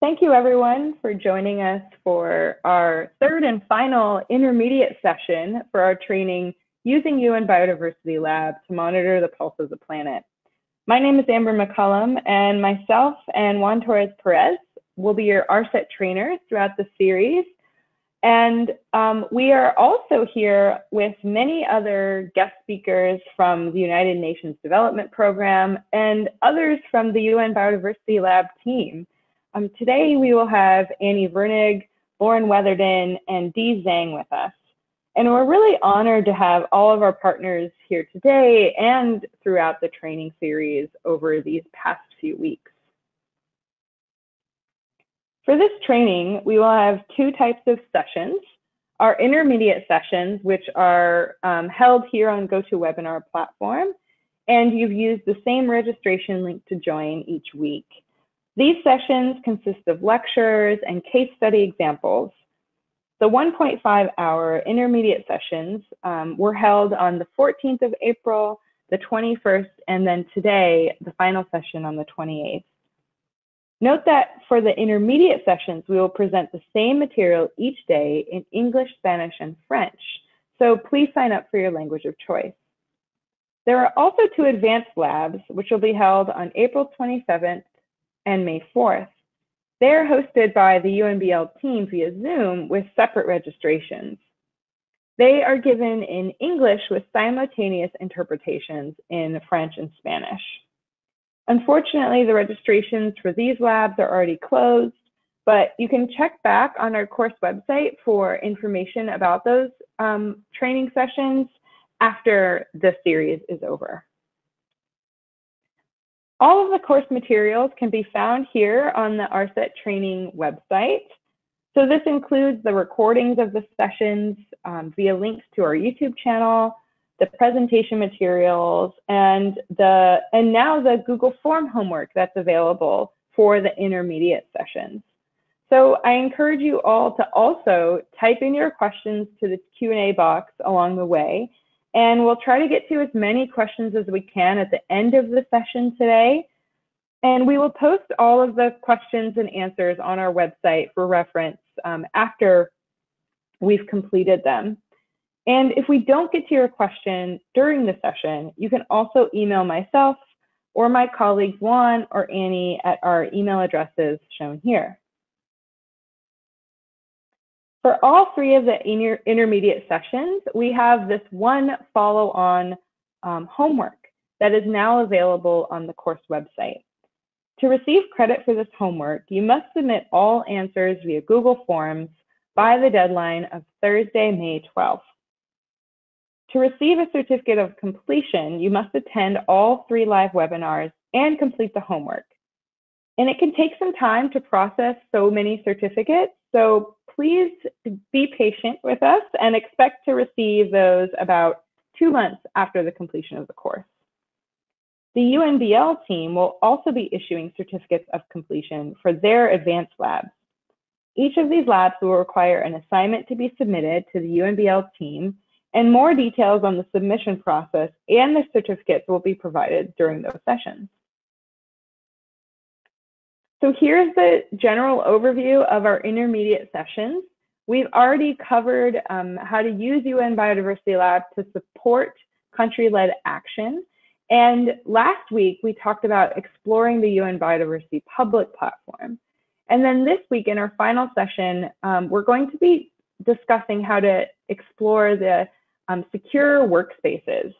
Thank you everyone for joining us for our third and final intermediate session for our training using UN Biodiversity Lab to monitor the pulse of the planet. My name is Amber McCullum and myself and Juan Torres Perez will be your ARSET trainers throughout the series. And um, we are also here with many other guest speakers from the United Nations Development Program and others from the UN Biodiversity Lab team. Um, today we will have Annie Virnig, Lauren Weatherden, and Di Zhang with us. And we're really honored to have all of our partners here today and throughout the training series over these past few weeks. For this training, we will have two types of sessions. Our intermediate sessions, which are um, held here on GoToWebinar platform, and you've used the same registration link to join each week. These sessions consist of lectures and case study examples. The 1.5 hour intermediate sessions um, were held on the 14th of April, the 21st, and then today, the final session on the 28th. Note that for the intermediate sessions, we will present the same material each day in English, Spanish, and French. So please sign up for your language of choice. There are also two advanced labs, which will be held on April 27th and May 4th. They are hosted by the UNBL team via Zoom with separate registrations. They are given in English with simultaneous interpretations in French and Spanish. Unfortunately, the registrations for these labs are already closed, but you can check back on our course website for information about those um, training sessions after the series is over. All of the course materials can be found here on the ARSET training website. So this includes the recordings of the sessions um, via links to our YouTube channel, the presentation materials, and the and now the Google Form homework that's available for the intermediate sessions. So I encourage you all to also type in your questions to the Q&A box along the way and we'll try to get to as many questions as we can at the end of the session today. And we will post all of the questions and answers on our website for reference um, after we've completed them. And if we don't get to your question during the session, you can also email myself or my colleagues Juan or Annie at our email addresses shown here. For all three of the inter intermediate sessions, we have this one follow-on um, homework that is now available on the course website. To receive credit for this homework, you must submit all answers via Google Forms by the deadline of Thursday, May 12th. To receive a certificate of completion, you must attend all three live webinars and complete the homework. And it can take some time to process so many certificates, so please be patient with us and expect to receive those about two months after the completion of the course. The UNBL team will also be issuing certificates of completion for their advanced labs. Each of these labs will require an assignment to be submitted to the UNBL team, and more details on the submission process and the certificates will be provided during those sessions. So here's the general overview of our intermediate sessions. We've already covered um, how to use UN Biodiversity Lab to support country-led action. And last week, we talked about exploring the UN Biodiversity public platform. And then this week, in our final session, um, we're going to be discussing how to explore the um, secure workspaces.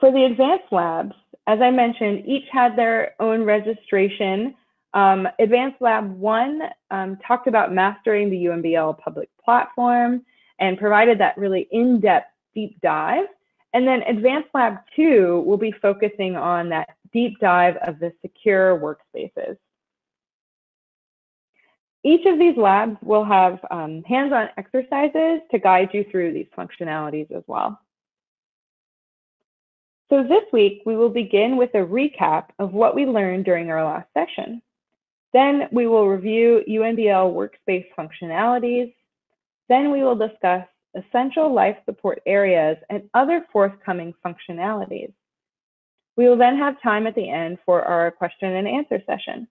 For the advanced labs, as I mentioned, each had their own registration. Um, Advanced Lab 1 um, talked about mastering the UNBL public platform and provided that really in-depth deep dive. And then Advanced Lab 2 will be focusing on that deep dive of the secure workspaces. Each of these labs will have um, hands-on exercises to guide you through these functionalities as well. So this week, we will begin with a recap of what we learned during our last session. Then we will review UNBL workspace functionalities. Then we will discuss essential life support areas and other forthcoming functionalities. We will then have time at the end for our question and answer session.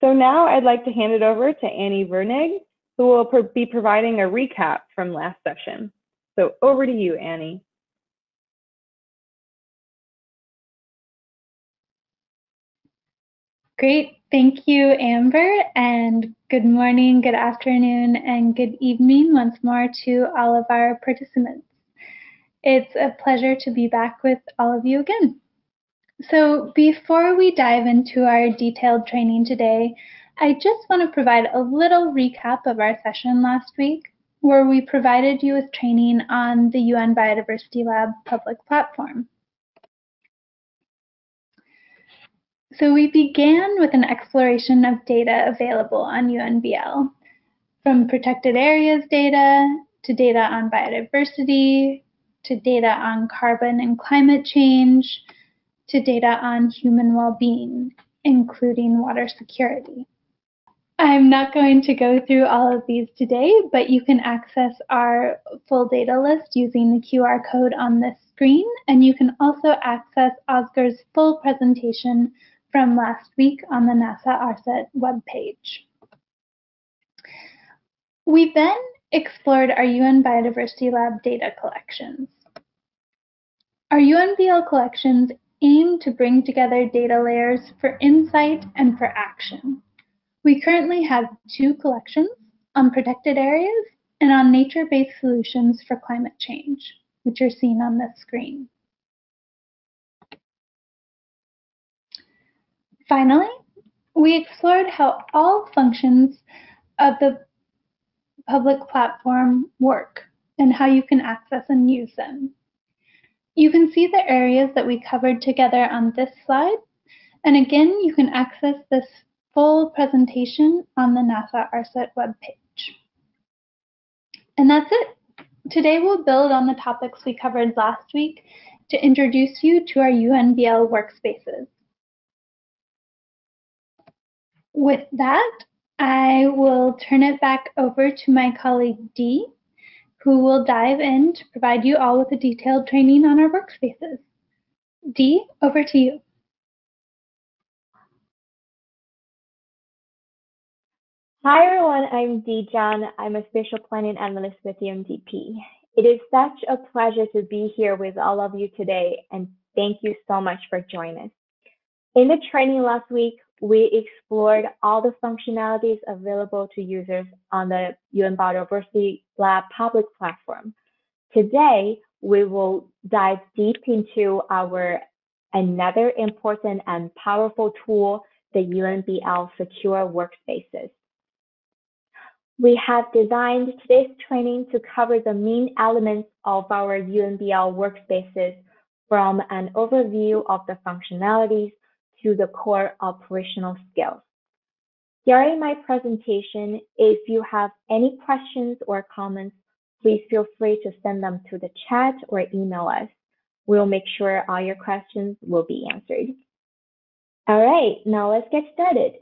So now I'd like to hand it over to Annie Virnig, who will be providing a recap from last session. So over to you, Annie. Great. Thank you, Amber. And good morning, good afternoon, and good evening once more to all of our participants. It's a pleasure to be back with all of you again. So before we dive into our detailed training today, I just want to provide a little recap of our session last week, where we provided you with training on the UN Biodiversity Lab public platform. So we began with an exploration of data available on UNBL, from protected areas data to data on biodiversity, to data on carbon and climate change, to data on human well-being, including water security. I'm not going to go through all of these today, but you can access our full data list using the QR code on this screen, and you can also access Oscar's full presentation from last week on the NASA ARSET webpage. We then explored our UN Biodiversity Lab data collections. Our UNBL collections aim to bring together data layers for insight and for action. We currently have two collections on protected areas and on nature-based solutions for climate change, which are seen on this screen. Finally, we explored how all functions of the public platform work and how you can access and use them. You can see the areas that we covered together on this slide. And again, you can access this full presentation on the NASA ARSET webpage. And that's it. Today we'll build on the topics we covered last week to introduce you to our UNBL workspaces. With that, I will turn it back over to my colleague Di, who will dive in to provide you all with a detailed training on our workspaces. Di, over to you. Hi everyone, I'm Di Zhang. I'm a spatial planning analyst with UNDP. It is such a pleasure to be here with all of you today, and thank you so much for joining us. In the training last week, we explored all the functionalities available to users on the UN Biodiversity Lab public platform. Today, we will dive deep into our another important and powerful tool, the UNBL Secure Workspaces. We have designed today's training to cover the main elements of our UNBL workspaces from an overview of the functionalities to the core operational skills. During my presentation, if you have any questions or comments, please feel free to send them to the chat or email us. We'll make sure all your questions will be answered. All right, now let's get started.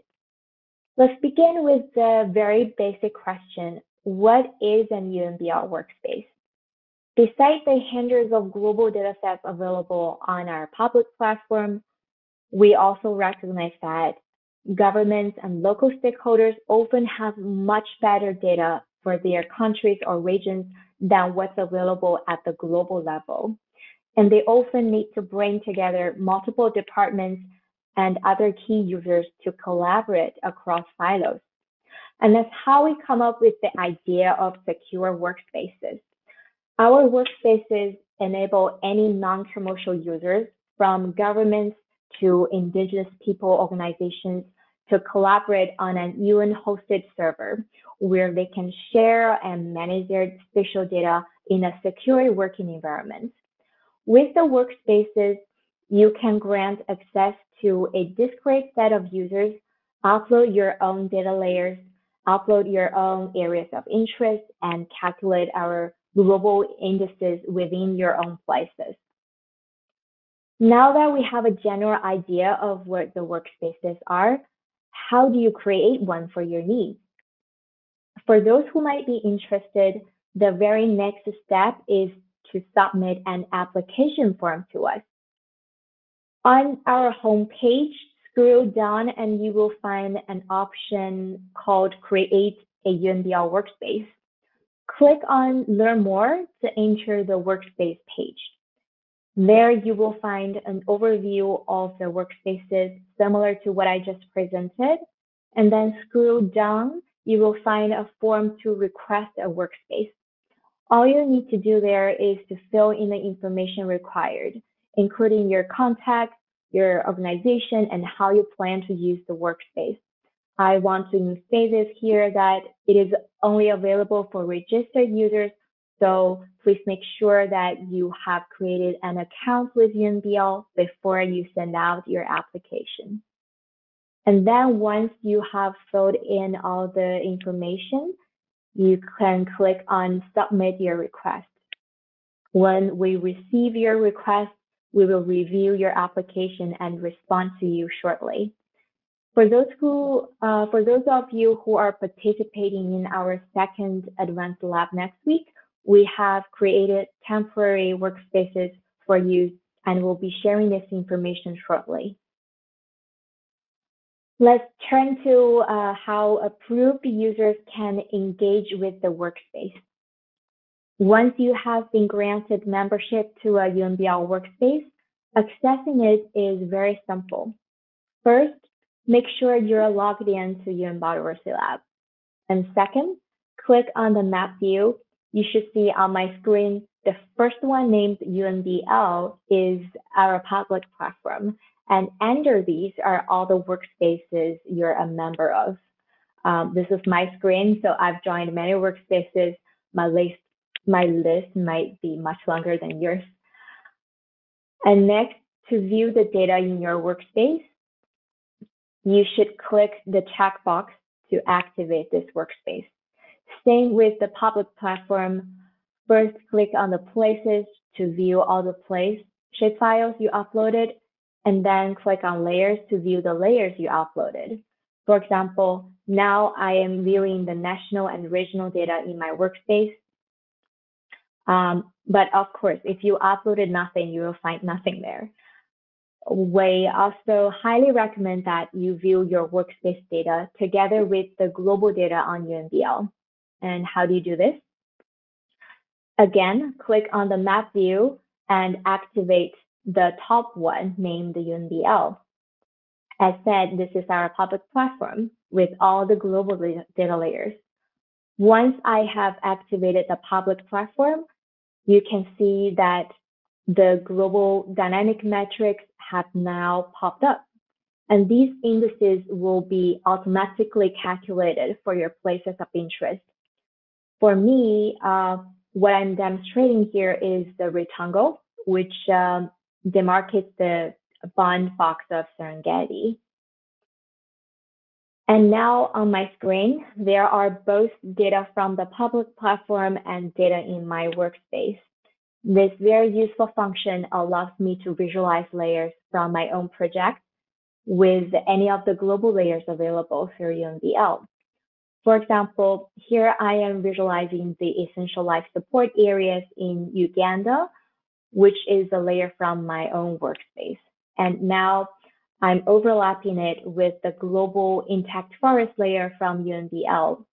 Let's begin with the very basic question. What is an UNBL workspace? Besides the hundreds of global datasets available on our public platform, we also recognize that governments and local stakeholders often have much better data for their countries or regions than what's available at the global level. And they often need to bring together multiple departments and other key users to collaborate across silos. And that's how we come up with the idea of secure workspaces. Our workspaces enable any non-commercial users from governments to indigenous people organizations to collaborate on an UN hosted server where they can share and manage their spatial data in a secure working environment. With the workspaces, you can grant access to a discrete set of users, upload your own data layers, upload your own areas of interest, and calculate our global indices within your own places. Now that we have a general idea of what the workspaces are, how do you create one for your needs? For those who might be interested, the very next step is to submit an application form to us. On our home page, scroll down and you will find an option called Create a UNBL Workspace. Click on Learn More to enter the Workspace page. There you will find an overview of the workspaces similar to what I just presented. And then scroll down, you will find a form to request a workspace. All you need to do there is to fill in the information required, including your contact, your organization, and how you plan to use the workspace. I want to say this here that it is only available for registered users, so please make sure that you have created an account with UNBL before you send out your application. And then once you have filled in all the information, you can click on submit your request. When we receive your request, we will review your application and respond to you shortly. For those who, uh, for those of you who are participating in our second advanced lab next week, we have created temporary workspaces for you and we'll be sharing this information shortly. Let's turn to uh, how approved users can engage with the workspace. Once you have been granted membership to a UNBL workspace, accessing it is very simple. First, make sure you're logged in to UN Biodiversity Lab. And second, click on the map view. You should see on my screen, the first one named UNBL is our public platform. And under these are all the workspaces you're a member of. Um, this is my screen, so I've joined many workspaces. My list, my list might be much longer than yours. And next, to view the data in your workspace, you should click the checkbox to activate this workspace. Same with the public platform. First, click on the places to view all the place shapefiles you uploaded, and then click on layers to view the layers you uploaded. For example, now I am viewing the national and regional data in my workspace. Um, but of course, if you uploaded nothing, you will find nothing there. We also highly recommend that you view your workspace data together with the global data on UNBL. And how do you do this? Again, click on the map view and activate the top one named the UNBL. As said, this is our public platform with all the global data layers. Once I have activated the public platform, you can see that the global dynamic metrics have now popped up. And these indices will be automatically calculated for your places of interest. For me, uh, what I'm demonstrating here is the rectangle, which um, demarcates the bond box of Serengeti. And now on my screen, there are both data from the public platform and data in my workspace. This very useful function allows me to visualize layers from my own project with any of the global layers available through UNBL. For example, here I am visualizing the essential life support areas in Uganda, which is a layer from my own workspace. And now I'm overlapping it with the global intact forest layer from UNBL.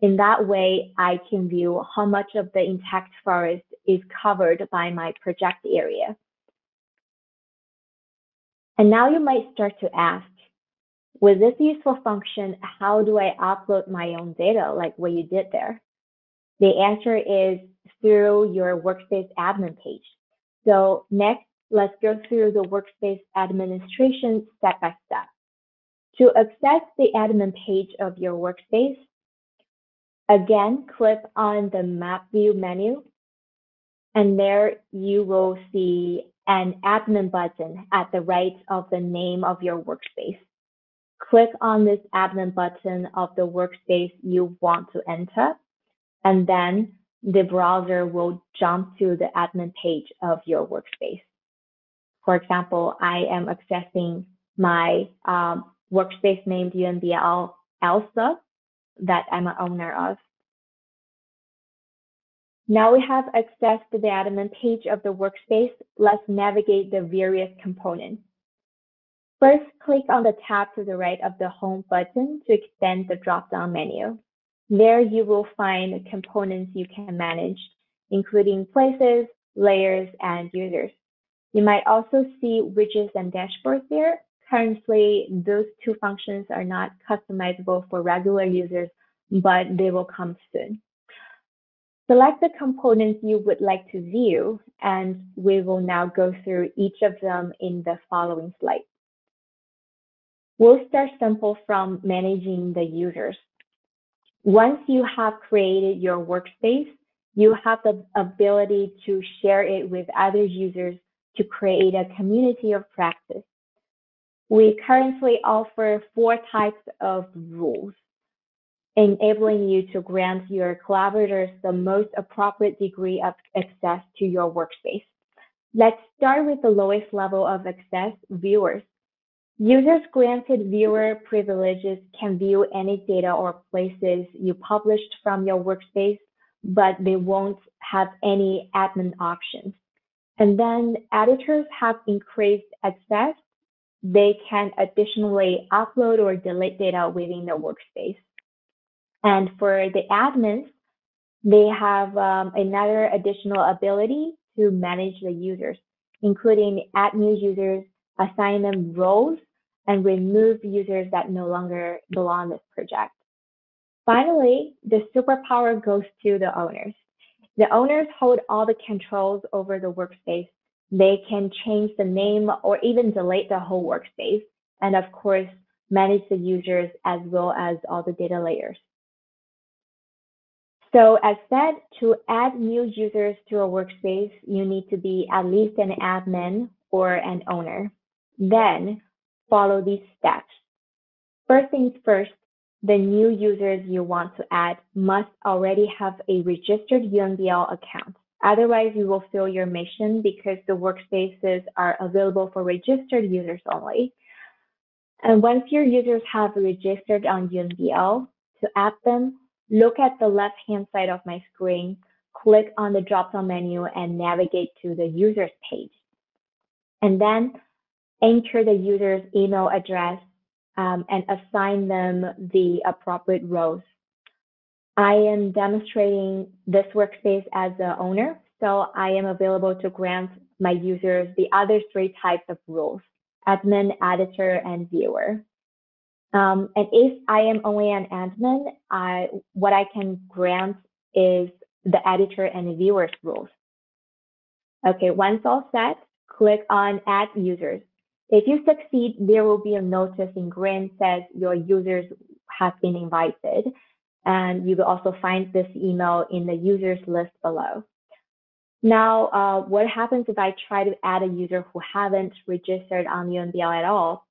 In that way, I can view how much of the intact forest is covered by my project area. And now you might start to ask, with this useful function, how do I upload my own data like what you did there? The answer is through your workspace admin page. So next, let's go through the workspace administration step by step. To access the admin page of your workspace, again, click on the map view menu and there you will see an admin button at the right of the name of your workspace. Click on this admin button of the workspace you want to enter, and then the browser will jump to the admin page of your workspace. For example, I am accessing my um, workspace named UNBL ELSA that I'm an owner of. Now we have access to the admin page of the workspace. Let's navigate the various components. First, click on the tab to the right of the Home button to extend the drop-down menu. There you will find components you can manage, including places, layers, and users. You might also see widgets and dashboards there. Currently, those two functions are not customizable for regular users, but they will come soon. Select the components you would like to view, and we will now go through each of them in the following slides. We'll start simple from managing the users. Once you have created your workspace, you have the ability to share it with other users to create a community of practice. We currently offer four types of rules enabling you to grant your collaborators the most appropriate degree of access to your workspace. Let's start with the lowest level of access, viewers. Users granted viewer privileges can view any data or places you published from your workspace, but they won't have any admin options. And then editors have increased access. They can additionally upload or delete data within the workspace. And for the admins, they have um, another additional ability to manage the users, including add new users, assign them roles, and remove users that no longer belong this project. Finally, the superpower goes to the owners. The owners hold all the controls over the workspace. They can change the name or even delete the whole workspace. And of course, manage the users as well as all the data layers. So as said, to add new users to a workspace, you need to be at least an admin or an owner. Then follow these steps. First things first, the new users you want to add must already have a registered UNBL account. Otherwise, you will fail your mission because the workspaces are available for registered users only. And once your users have registered on UNBL, to add them, Look at the left-hand side of my screen, click on the drop-down menu and navigate to the users page. And then enter the user's email address um, and assign them the appropriate roles. I am demonstrating this workspace as the owner, so I am available to grant my users the other three types of roles, admin, editor, and viewer. Um, and if I am only an admin, I, what I can grant is the editor and viewers rules. Okay, once all set, click on add users. If you succeed, there will be a notice in green says your users have been invited. And you will also find this email in the users list below. Now, uh, what happens if I try to add a user who haven't registered on UNBL at all?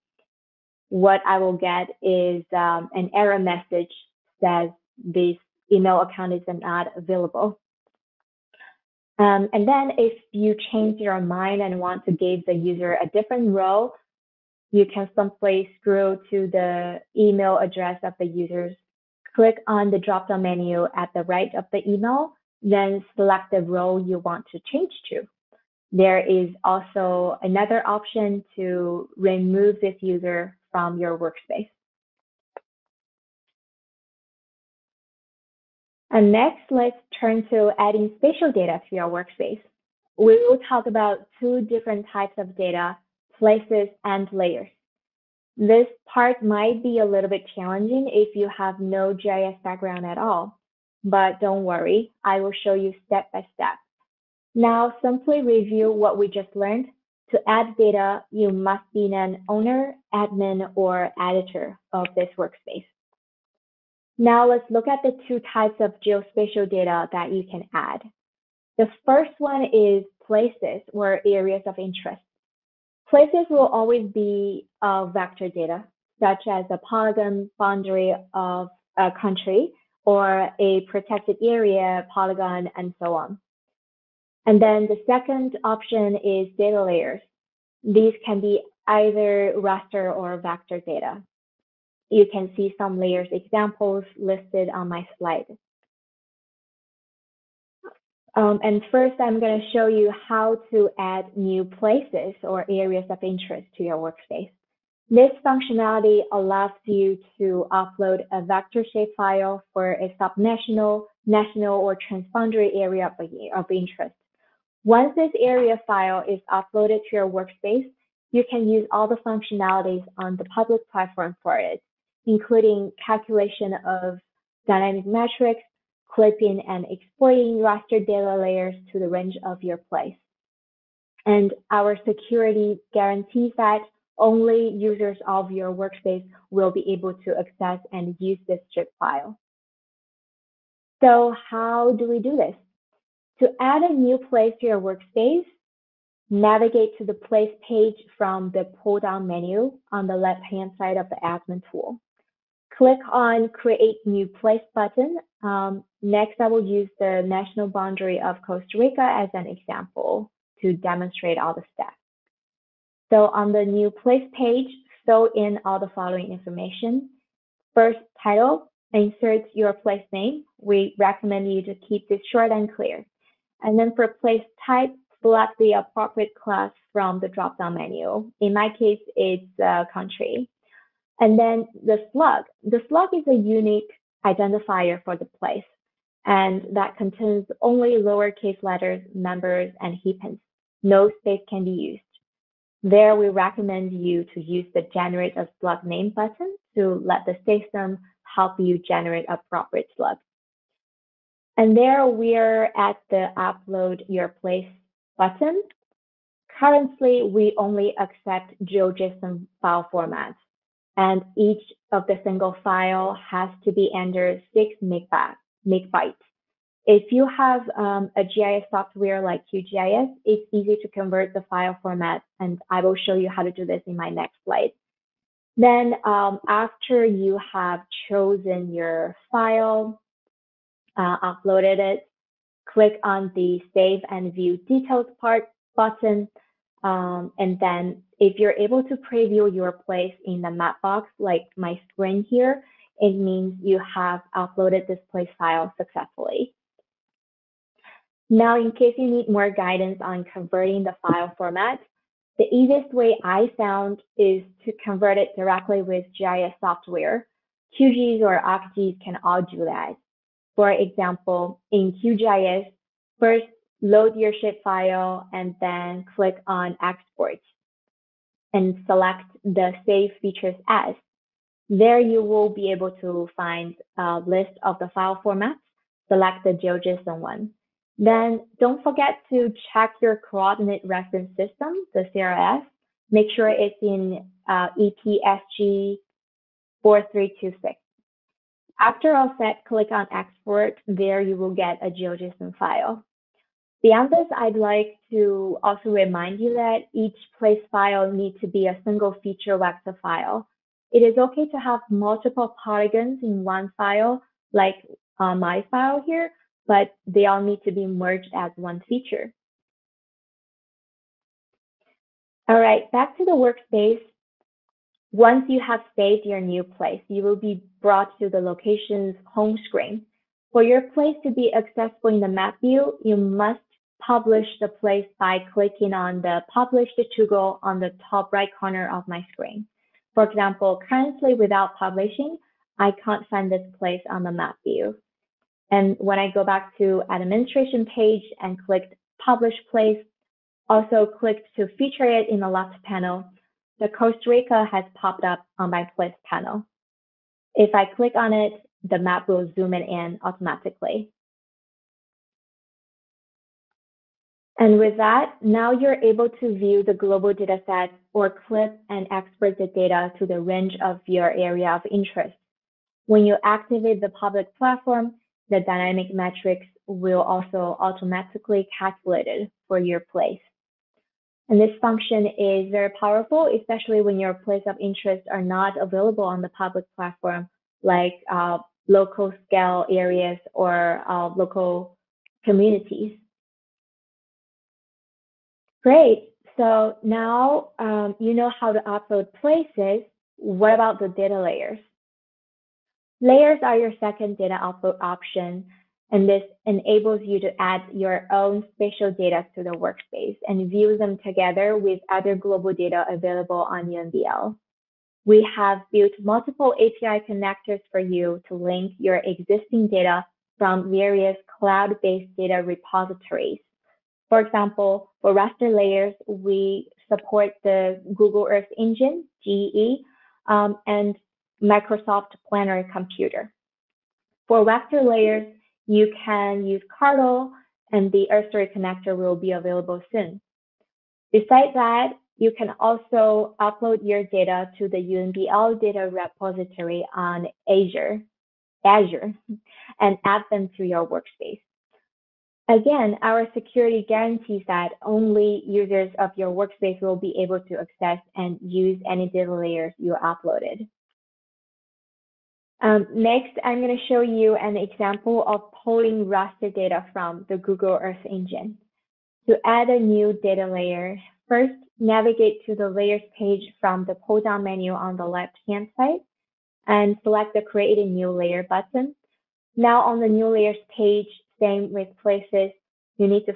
what I will get is um, an error message says this email account is not available. Um, and then if you change your mind and want to give the user a different role, you can simply scroll to the email address of the users, click on the drop-down menu at the right of the email, then select the role you want to change to. There is also another option to remove this user from your workspace. And next, let's turn to adding spatial data to your workspace. We will talk about two different types of data, places and layers. This part might be a little bit challenging if you have no GIS background at all, but don't worry, I will show you step by step. Now, simply review what we just learned to add data, you must be an owner, admin, or editor of this workspace. Now let's look at the two types of geospatial data that you can add. The first one is places or areas of interest. Places will always be uh, vector data, such as a polygon boundary of a country or a protected area, polygon, and so on. And then the second option is data layers. These can be either raster or vector data. You can see some layers examples listed on my slide. Um, and first, I'm going to show you how to add new places or areas of interest to your workspace. This functionality allows you to upload a vector shape file for a subnational, national, or transboundary area of, of interest. Once this area file is uploaded to your workspace, you can use all the functionalities on the public platform for it, including calculation of dynamic metrics, clipping and exploiting raster data layers to the range of your place. And our security guarantees that only users of your workspace will be able to access and use this strip file. So how do we do this? To add a new place to your workspace, navigate to the place page from the pull-down menu on the left-hand side of the admin tool. Click on Create New Place button. Um, next, I will use the national boundary of Costa Rica as an example to demonstrate all the steps. So on the New Place page, fill in all the following information. First, title, insert your place name. We recommend you to keep this short and clear. And then for place type, select the appropriate class from the drop-down menu. In my case, it's uh, country. And then the slug. The slug is a unique identifier for the place, and that contains only lowercase letters, numbers, and hyphens. No space can be used. There, we recommend you to use the Generate a Slug Name button to let the system help you generate appropriate slug. And there we're at the Upload Your Place button. Currently, we only accept GeoJSON file formats, and each of the single file has to be under 6 megabytes. If you have um, a GIS software like QGIS, it's easy to convert the file format, and I will show you how to do this in my next slide. Then um, after you have chosen your file, uh, uploaded it, click on the Save and View Details part button. Um, and then if you're able to preview your place in the map box, like my screen here, it means you have uploaded this place file successfully. Now, in case you need more guidance on converting the file format, the easiest way I found is to convert it directly with GIS software. QGIS or ArcGIS can all do that. For example, in QGIS, first load your shapefile and then click on export and select the save features as. There you will be able to find a list of the file formats. Select the GeoJSON one. Then don't forget to check your coordinate reference system, the CRS. Make sure it's in uh, EPSG 4326. After all set, click on export. There you will get a GeoJSON file. Beyond this, I'd like to also remind you that each place file needs to be a single feature vector file. It is okay to have multiple polygons in one file, like uh, my file here, but they all need to be merged as one feature. All right, back to the workspace. Once you have saved your new place, you will be brought to the location's home screen. For your place to be accessible in the map view, you must publish the place by clicking on the Publish to Google on the top right corner of my screen. For example, currently without publishing, I can't find this place on the map view. And when I go back to administration page and clicked Publish Place, also clicked to feature it in the left panel, the Costa Rica has popped up on my place panel. If I click on it, the map will zoom it in automatically. And with that, now you're able to view the global dataset or clip and export the data to the range of your area of interest. When you activate the public platform, the dynamic metrics will also automatically calculated for your place. And this function is very powerful, especially when your place of interest are not available on the public platform, like uh, local scale areas or uh, local communities. Great. So now um, you know how to upload places. What about the data layers? Layers are your second data upload option and this enables you to add your own spatial data to the workspace and view them together with other global data available on UNBL. we have built multiple API connectors for you to link your existing data from various cloud-based data repositories. For example, for raster layers, we support the Google Earth Engine, GEE, um, and Microsoft Planetary Computer. For vector layers, you can use Cardinal, and the Earth Story connector will be available soon. Besides that, you can also upload your data to the UNBL data repository on Azure, Azure and add them to your workspace. Again, our security guarantees that only users of your workspace will be able to access and use any data layers you uploaded. Um, next, I'm going to show you an example of pulling raster data from the Google Earth Engine. To add a new data layer, first navigate to the Layers page from the pull-down menu on the left-hand side and select the Create a New Layer button. Now on the New Layers page, same with places, you need to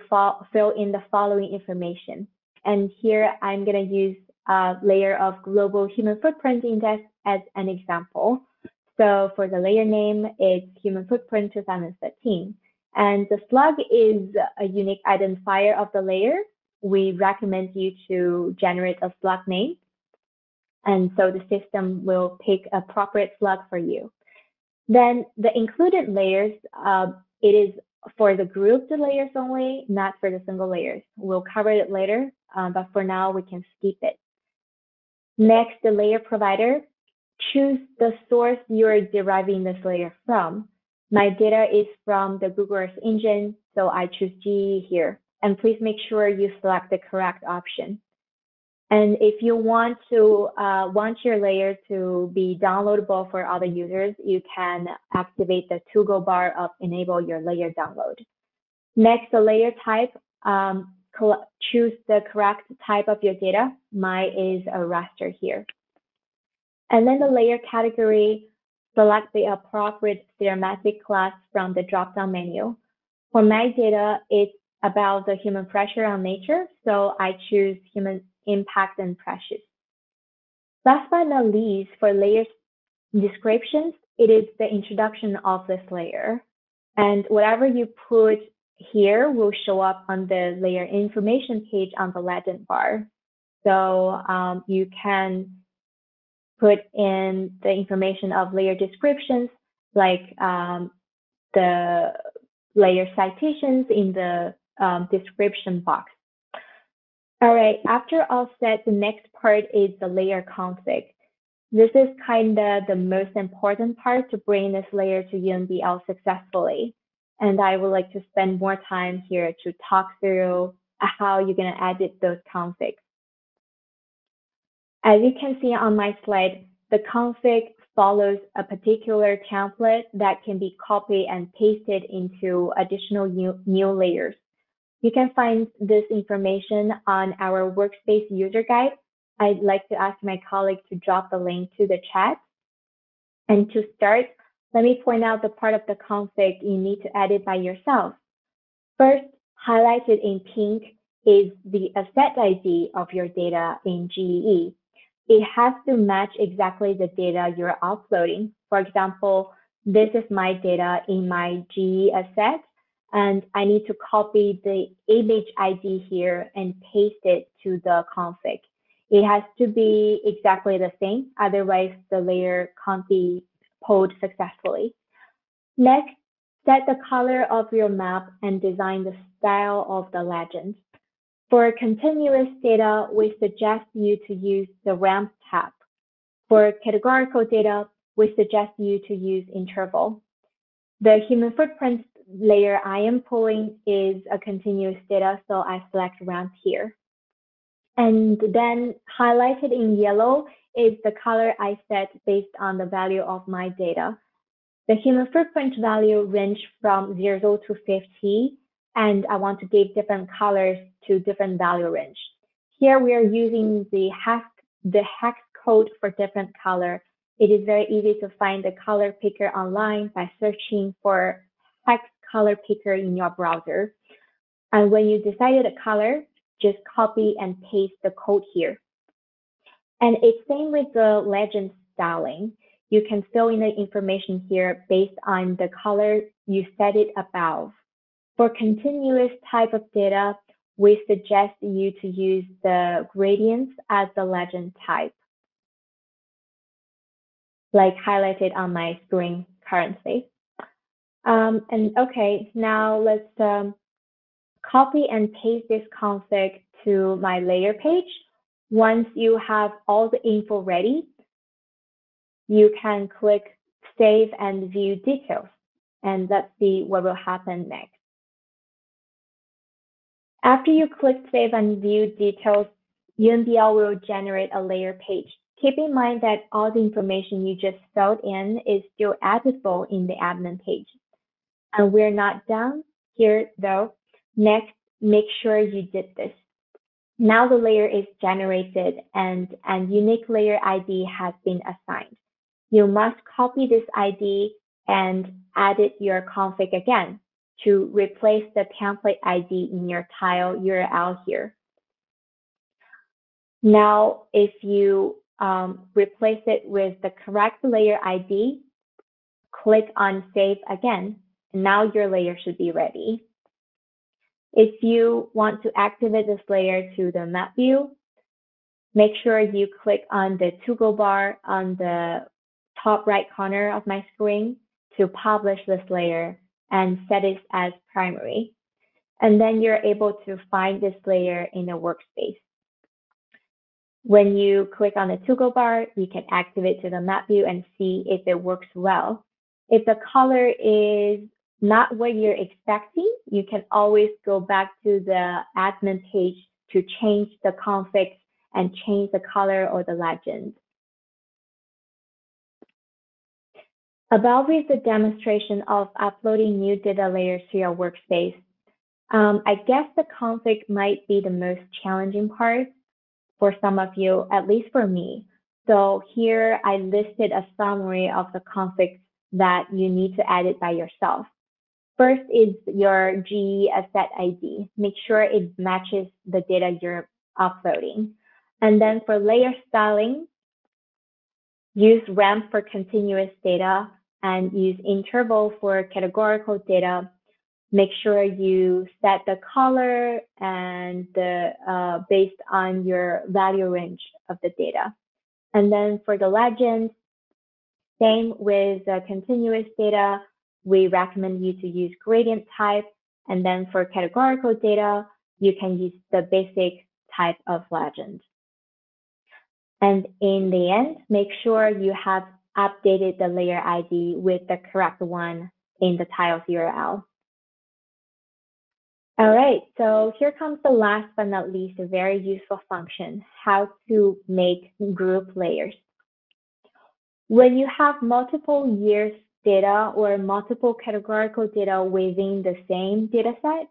fill in the following information. And here I'm going to use a layer of Global Human Footprint Index as an example. So for the layer name, it's Human Footprint 2013. And the slug is a unique identifier of the layer. We recommend you to generate a slug name. And so the system will pick appropriate slug for you. Then the included layers, uh, it is for the grouped layers only, not for the single layers. We'll cover it later, um, but for now we can skip it. Next, the layer provider. Choose the source you're deriving this layer from. My data is from the Google Earth Engine, so I choose GE here. And please make sure you select the correct option. And if you want to uh, want your layer to be downloadable for other users, you can activate the toggle bar of enable your layer download. Next, the layer type. Um, choose the correct type of your data. Mine is a raster here. And then the layer category, select the appropriate thematic class from the drop-down menu. For my data, it's about the human pressure on nature, so I choose human impact, and pressures. Last but not least, for layer descriptions, it is the introduction of this layer. And whatever you put here will show up on the layer information page on the legend bar. So um, you can put in the information of layer descriptions, like um, the layer citations in the um, description box. All right, after all set, the next part is the layer config. This is kind of the most important part to bring this layer to UNBL successfully. And I would like to spend more time here to talk through how you're going to edit those configs. As you can see on my slide, the config follows a particular template that can be copied and pasted into additional new, new layers. You can find this information on our workspace user guide. I'd like to ask my colleague to drop the link to the chat. And to start, let me point out the part of the config you need to edit by yourself. First, highlighted in pink is the asset ID of your data in GEE. It has to match exactly the data you're uploading. For example, this is my data in my GE asset, and I need to copy the image ID here and paste it to the config. It has to be exactly the same, otherwise the layer can't be pulled successfully. Next, set the color of your map and design the style of the legend. For continuous data, we suggest you to use the ramp tab. For categorical data, we suggest you to use interval. The human footprint layer I am pulling is a continuous data, so I select ramp here. And then highlighted in yellow is the color I set based on the value of my data. The human footprint value range from 0 to 50, and I want to give different colors to different value range. Here we are using the hex, the hex code for different color. It is very easy to find the color picker online by searching for hex color picker in your browser. And when you decided a color, just copy and paste the code here. And it's same with the legend styling. You can fill in the information here based on the color you set it above. For continuous type of data, we suggest you to use the gradients as the legend type, like highlighted on my screen currently. Um, and okay, now let's um, copy and paste this config to my layer page. Once you have all the info ready, you can click Save and View Details, and let's see what will happen next. After you click Save and View Details, UNBL will generate a layer page. Keep in mind that all the information you just filled in is still editable in the admin page. And we're not done here though. Next, make sure you did this. Now the layer is generated and an unique layer ID has been assigned. You must copy this ID and add edit your config again to replace the template ID in your tile URL here. Now, if you um, replace it with the correct layer ID, click on Save again. Now your layer should be ready. If you want to activate this layer to the map view, make sure you click on the toggle bar on the top right corner of my screen to publish this layer and set it as primary. And then you're able to find this layer in the workspace. When you click on the toggle bar, you can activate to the map view and see if it works well. If the color is not what you're expecting, you can always go back to the admin page to change the config and change the color or the legend. Above is the demonstration of uploading new data layers to your workspace. Um, I guess the config might be the most challenging part for some of you, at least for me. So here I listed a summary of the configs that you need to edit by yourself. First is your GE asset ID. Make sure it matches the data you're uploading. And then for layer styling, use ramp for continuous data and use interval for categorical data. Make sure you set the color and the uh, based on your value range of the data. And then for the legend, same with the continuous data, we recommend you to use gradient type. And then for categorical data, you can use the basic type of legend. And in the end, make sure you have updated the layer ID with the correct one in the tiles URL. All right, so here comes the last but not least, a very useful function, how to make group layers. When you have multiple years data or multiple categorical data within the same dataset,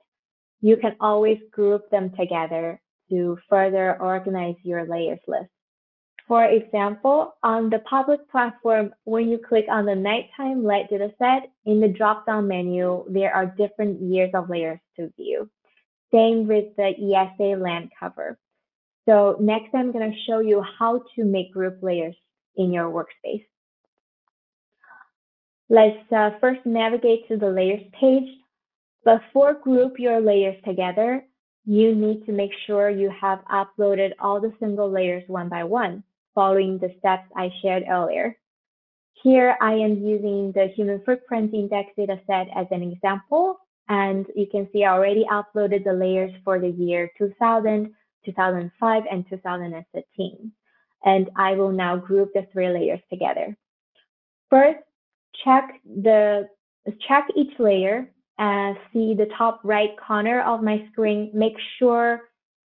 you can always group them together to further organize your layers list. For example, on the public platform, when you click on the nighttime light dataset, in the drop-down menu, there are different years of layers to view. Same with the ESA land cover. So next, I'm going to show you how to make group layers in your workspace. Let's uh, first navigate to the layers page. Before group your layers together, you need to make sure you have uploaded all the single layers one by one following the steps I shared earlier. Here I am using the human footprint index dataset as an example, and you can see I already uploaded the layers for the year 2000, 2005, and 2013. And I will now group the three layers together. First, check the check each layer and see the top right corner of my screen. Make sure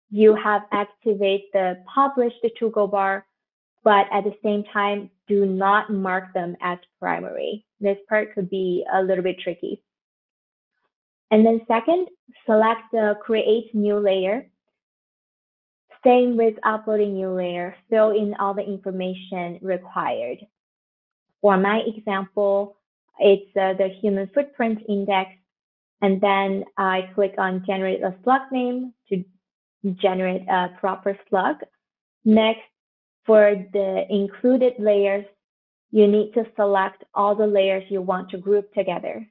you have activated the published toggle bar but at the same time, do not mark them as primary. This part could be a little bit tricky. And then second, select the create new layer. Same with uploading new layer, fill in all the information required. For my example, it's uh, the human footprint index. And then I click on generate a slug name to generate a proper slug. Next, For the included layers, you need to select all the layers you want to group together.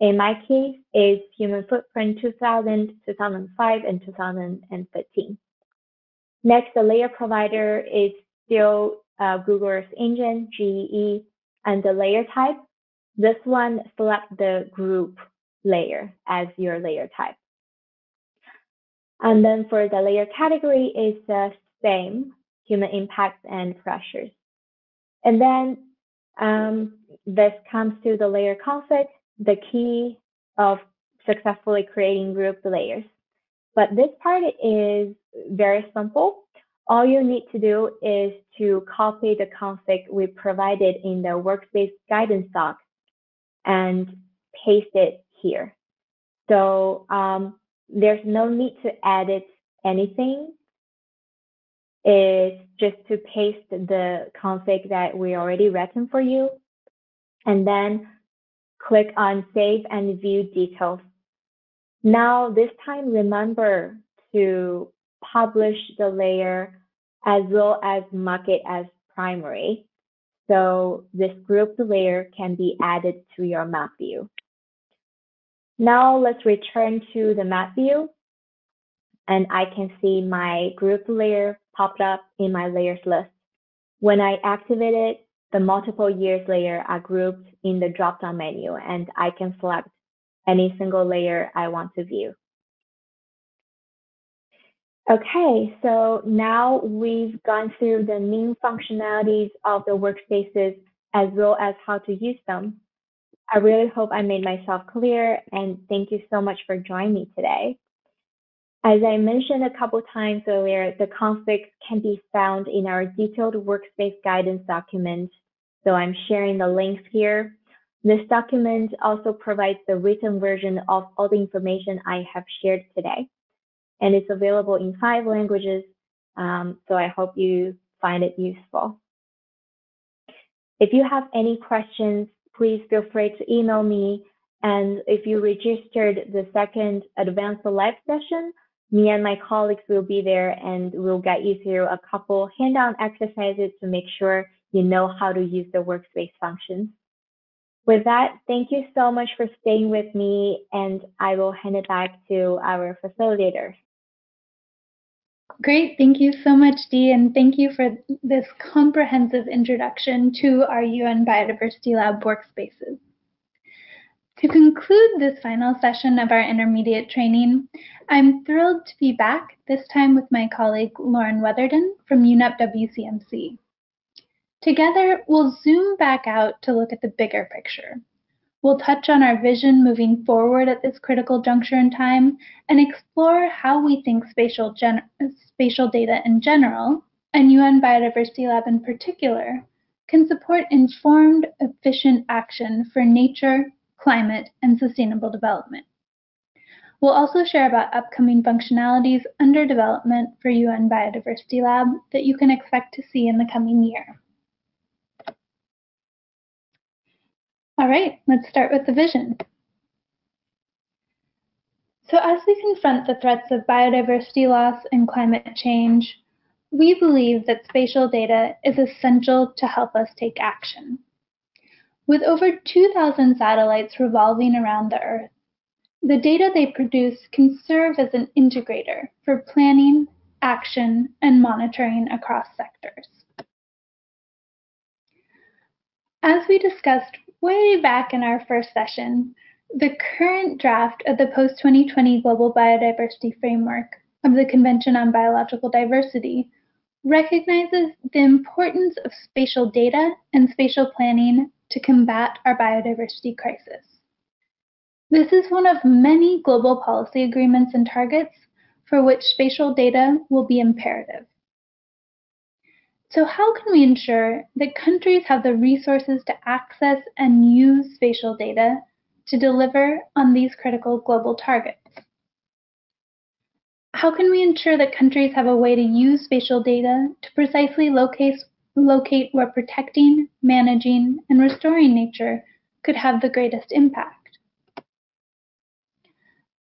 In my case, it's Human Footprint 2000, 2005, and 2015. Next, the layer provider is still uh, Google Earth Engine, GEE, and the layer type. This one, select the group layer as your layer type. And then for the layer category is the same, human impacts and pressures. And then um, this comes to the layer config, the key of successfully creating group layers. But this part is very simple. All you need to do is to copy the config we provided in the workspace guidance doc and paste it here. So um, there's no need to edit anything. It's just to paste the config that we already written for you. And then click on Save and View Details. Now, this time, remember to publish the layer as well as mark it as primary. So this grouped layer can be added to your map view. Now let's return to the map view and I can see my group layer popped up in my layers list. When I activate it, the multiple years layer are grouped in the drop-down menu and I can select any single layer I want to view. Okay, so now we've gone through the main functionalities of the workspaces as well as how to use them. I really hope I made myself clear and thank you so much for joining me today. As I mentioned a couple times earlier, the configs can be found in our detailed workspace guidance document. So I'm sharing the links here. This document also provides the written version of all the information I have shared today and it's available in five languages. Um, so I hope you find it useful. If you have any questions, please feel free to email me. And if you registered the second advanced live session, me and my colleagues will be there and we'll get you through a couple handout exercises to make sure you know how to use the workspace functions. With that, thank you so much for staying with me and I will hand it back to our facilitator. Great, thank you so much, Di, and thank you for this comprehensive introduction to our UN Biodiversity Lab workspaces. To conclude this final session of our intermediate training, I'm thrilled to be back, this time with my colleague Lauren Weatherdon from UNEP WCMC. Together, we'll zoom back out to look at the bigger picture, We'll touch on our vision moving forward at this critical juncture in time and explore how we think spatial, spatial data in general, and UN Biodiversity Lab in particular, can support informed, efficient action for nature, climate, and sustainable development. We'll also share about upcoming functionalities under development for UN Biodiversity Lab that you can expect to see in the coming year. All right, let's start with the vision. So as we confront the threats of biodiversity loss and climate change, we believe that spatial data is essential to help us take action. With over 2,000 satellites revolving around the Earth, the data they produce can serve as an integrator for planning, action, and monitoring across sectors. As we discussed way back in our first session, the current draft of the post 2020 Global Biodiversity Framework of the Convention on Biological Diversity recognizes the importance of spatial data and spatial planning to combat our biodiversity crisis. This is one of many global policy agreements and targets for which spatial data will be imperative. So how can we ensure that countries have the resources to access and use spatial data to deliver on these critical global targets? How can we ensure that countries have a way to use spatial data to precisely locate, locate where protecting, managing, and restoring nature could have the greatest impact?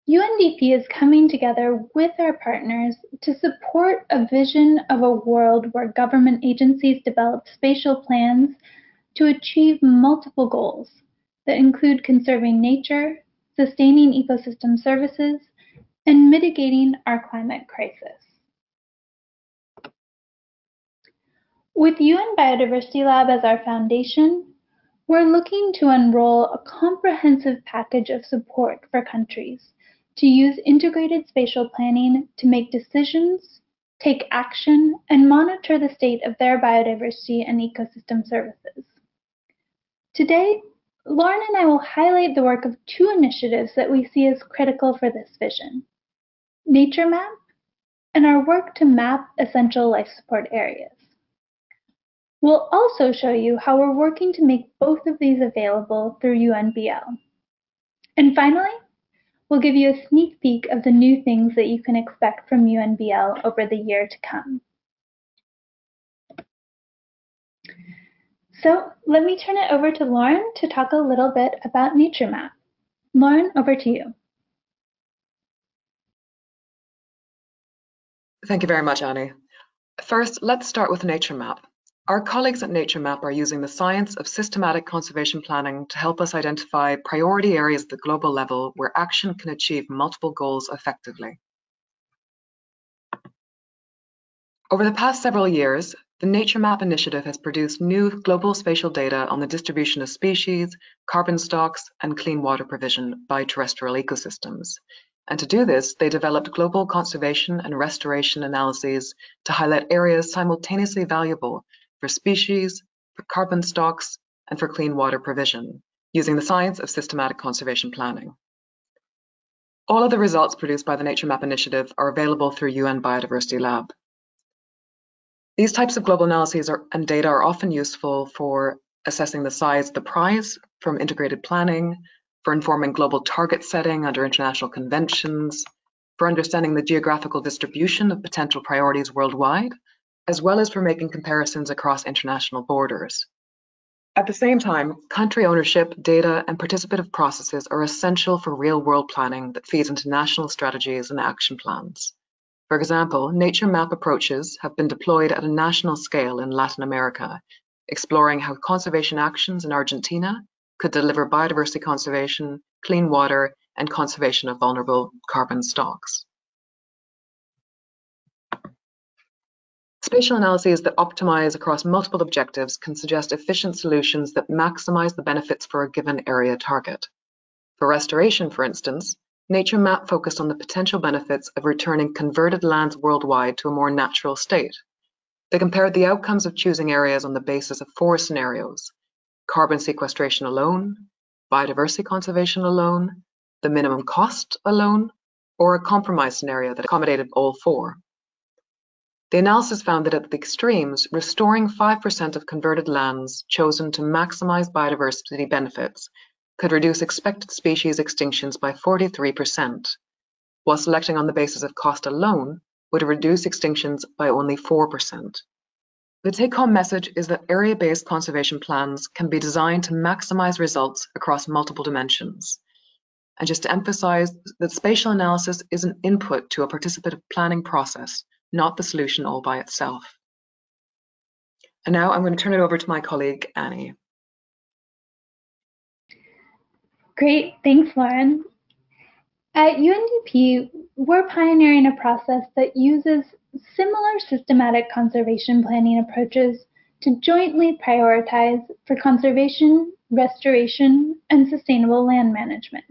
UNDP is coming together with our partners to support a vision of a world where government agencies develop spatial plans to achieve multiple goals that include conserving nature, sustaining ecosystem services, and mitigating our climate crisis. With UN Biodiversity Lab as our foundation, we're looking to unroll a comprehensive package of support for countries to use integrated spatial planning to make decisions, take action, and monitor the state of their biodiversity and ecosystem services. Today, Lauren and I will highlight the work of two initiatives that we see as critical for this vision, Nature Map and our work to map essential life support areas. We'll also show you how we're working to make both of these available through UNBL. And finally, We'll give you a sneak peek of the new things that you can expect from UNBL over the year to come. So let me turn it over to Lauren to talk a little bit about Nature Map. Lauren, over to you. Thank you very much, Annie. First, let's start with Nature Map. Our colleagues at NatureMap are using the science of systematic conservation planning to help us identify priority areas at the global level where action can achieve multiple goals effectively. Over the past several years, the NatureMap initiative has produced new global spatial data on the distribution of species, carbon stocks, and clean water provision by terrestrial ecosystems. And to do this, they developed global conservation and restoration analyses to highlight areas simultaneously valuable for species, for carbon stocks, and for clean water provision, using the science of systematic conservation planning. All of the results produced by the Nature Map initiative are available through UN Biodiversity Lab. These types of global analyses are, and data are often useful for assessing the size of the prize from integrated planning, for informing global target setting under international conventions, for understanding the geographical distribution of potential priorities worldwide, as well as for making comparisons across international borders. At the same time, country ownership, data, and participative processes are essential for real-world planning that feeds into national strategies and action plans. For example, nature map approaches have been deployed at a national scale in Latin America, exploring how conservation actions in Argentina could deliver biodiversity conservation, clean water, and conservation of vulnerable carbon stocks. Spatial analyses that optimize across multiple objectives can suggest efficient solutions that maximize the benefits for a given area target. For restoration, for instance, Nature Map focused on the potential benefits of returning converted lands worldwide to a more natural state. They compared the outcomes of choosing areas on the basis of four scenarios carbon sequestration alone, biodiversity conservation alone, the minimum cost alone, or a compromise scenario that accommodated all four. The analysis found that at the extremes, restoring 5% of converted lands chosen to maximize biodiversity benefits could reduce expected species extinctions by 43%, while selecting on the basis of cost alone would reduce extinctions by only 4%. The take-home message is that area-based conservation plans can be designed to maximize results across multiple dimensions. And just to emphasize that spatial analysis is an input to a participative planning process not the solution all by itself. And now I'm going to turn it over to my colleague, Annie. Great, thanks, Lauren. At UNDP, we're pioneering a process that uses similar systematic conservation planning approaches to jointly prioritize for conservation, restoration, and sustainable land management.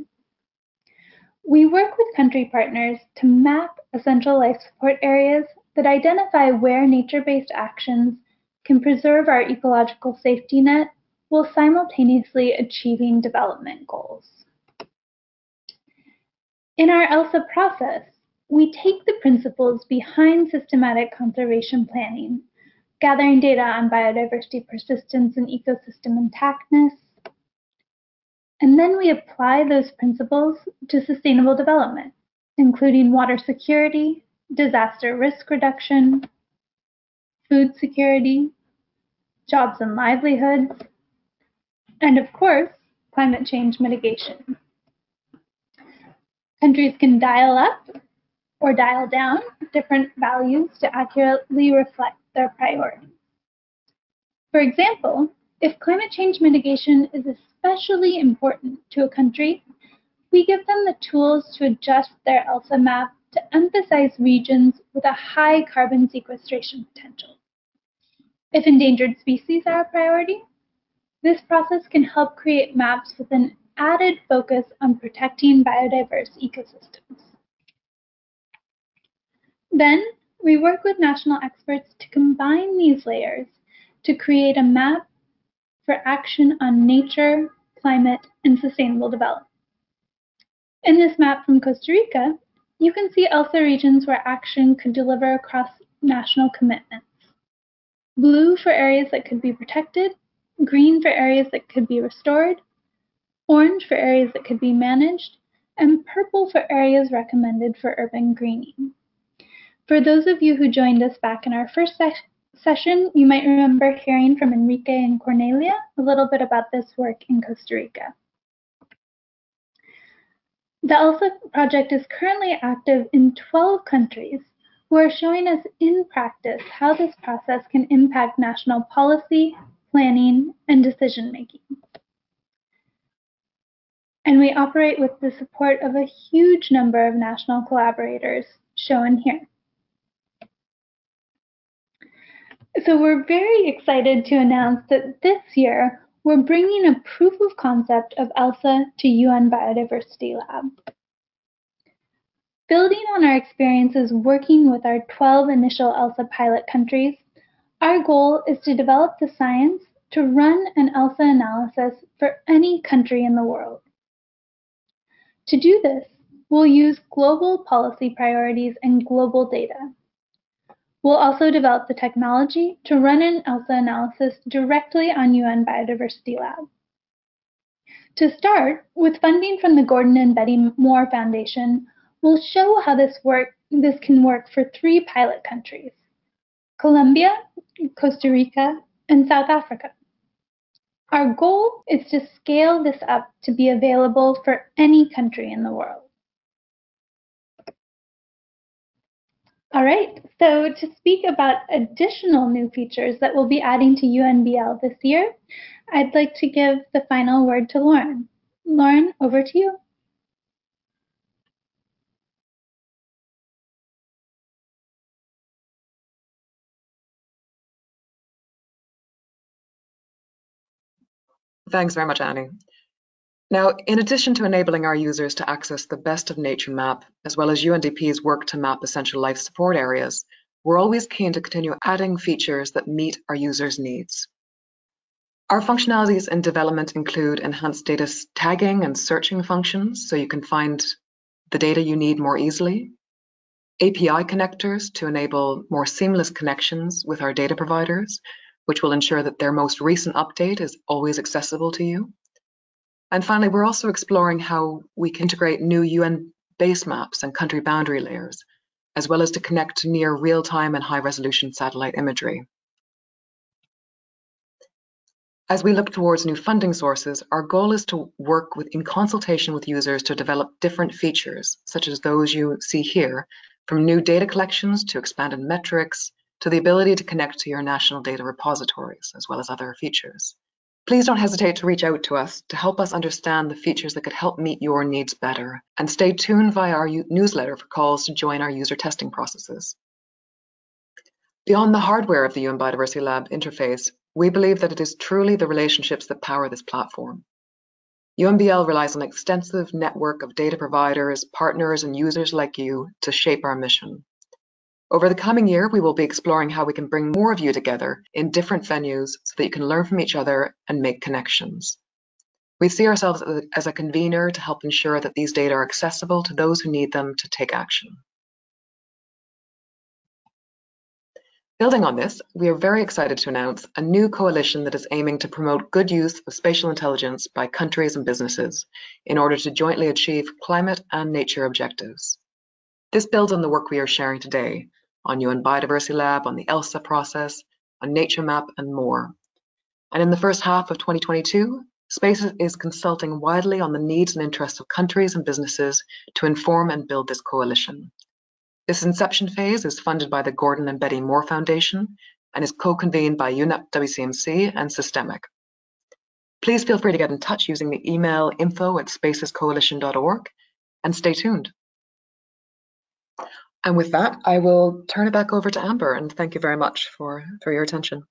We work with country partners to map essential life support areas that identify where nature-based actions can preserve our ecological safety net while simultaneously achieving development goals. In our ELSA process, we take the principles behind systematic conservation planning, gathering data on biodiversity persistence and ecosystem intactness, and then we apply those principles to sustainable development, including water security, disaster risk reduction, food security, jobs and livelihoods, and of course, climate change mitigation. Countries can dial up or dial down different values to accurately reflect their priorities. For example, if climate change mitigation is especially important to a country, we give them the tools to adjust their ELSA map to emphasize regions with a high carbon sequestration potential. If endangered species are a priority, this process can help create maps with an added focus on protecting biodiverse ecosystems. Then, we work with national experts to combine these layers to create a map for action on nature, climate, and sustainable development. In this map from Costa Rica, you can see ELSA regions where action could deliver across national commitments. Blue for areas that could be protected, green for areas that could be restored, orange for areas that could be managed, and purple for areas recommended for urban greening. For those of you who joined us back in our first se session, you might remember hearing from Enrique and Cornelia a little bit about this work in Costa Rica. The ELSA project is currently active in 12 countries who are showing us in practice how this process can impact national policy, planning, and decision making. And we operate with the support of a huge number of national collaborators shown here. So we're very excited to announce that this year we're bringing a proof of concept of ELSA to UN Biodiversity Lab. Building on our experiences working with our 12 initial ELSA pilot countries, our goal is to develop the science to run an ELSA analysis for any country in the world. To do this, we'll use global policy priorities and global data. We'll also develop the technology to run an ELSA analysis directly on UN Biodiversity Lab. To start, with funding from the Gordon and Betty Moore Foundation, we'll show how this work this can work for three pilot countries: Colombia, Costa Rica, and South Africa. Our goal is to scale this up to be available for any country in the world. All right, so to speak about additional new features that we'll be adding to UNBL this year, I'd like to give the final word to Lauren. Lauren, over to you. Thanks very much, Annie. Now, in addition to enabling our users to access the best of Nature Map, as well as UNDP's work to map essential life support areas, we're always keen to continue adding features that meet our users' needs. Our functionalities in development include enhanced data tagging and searching functions so you can find the data you need more easily, API connectors to enable more seamless connections with our data providers, which will ensure that their most recent update is always accessible to you, and finally, we're also exploring how we can integrate new UN base maps and country boundary layers, as well as to connect to near real-time and high-resolution satellite imagery. As we look towards new funding sources, our goal is to work with, in consultation with users to develop different features, such as those you see here, from new data collections to expanded metrics, to the ability to connect to your national data repositories, as well as other features. Please don't hesitate to reach out to us to help us understand the features that could help meet your needs better. And stay tuned via our newsletter for calls to join our user testing processes. Beyond the hardware of the UN Biodiversity Lab interface, we believe that it is truly the relationships that power this platform. UNBL relies on an extensive network of data providers, partners, and users like you to shape our mission. Over the coming year, we will be exploring how we can bring more of you together in different venues so that you can learn from each other and make connections. We see ourselves as a convener to help ensure that these data are accessible to those who need them to take action. Building on this, we are very excited to announce a new coalition that is aiming to promote good use of spatial intelligence by countries and businesses in order to jointly achieve climate and nature objectives. This builds on the work we are sharing today, on UN Biodiversity Lab, on the ELSA process, on Nature Map, and more. And in the first half of 2022, Spaces is consulting widely on the needs and interests of countries and businesses to inform and build this coalition. This inception phase is funded by the Gordon and Betty Moore Foundation and is co-convened by UNEP WCMC and Systemiq. Please feel free to get in touch using the email info at spacescoalition.org and stay tuned. And with that, I will turn it back over to Amber and thank you very much for, for your attention.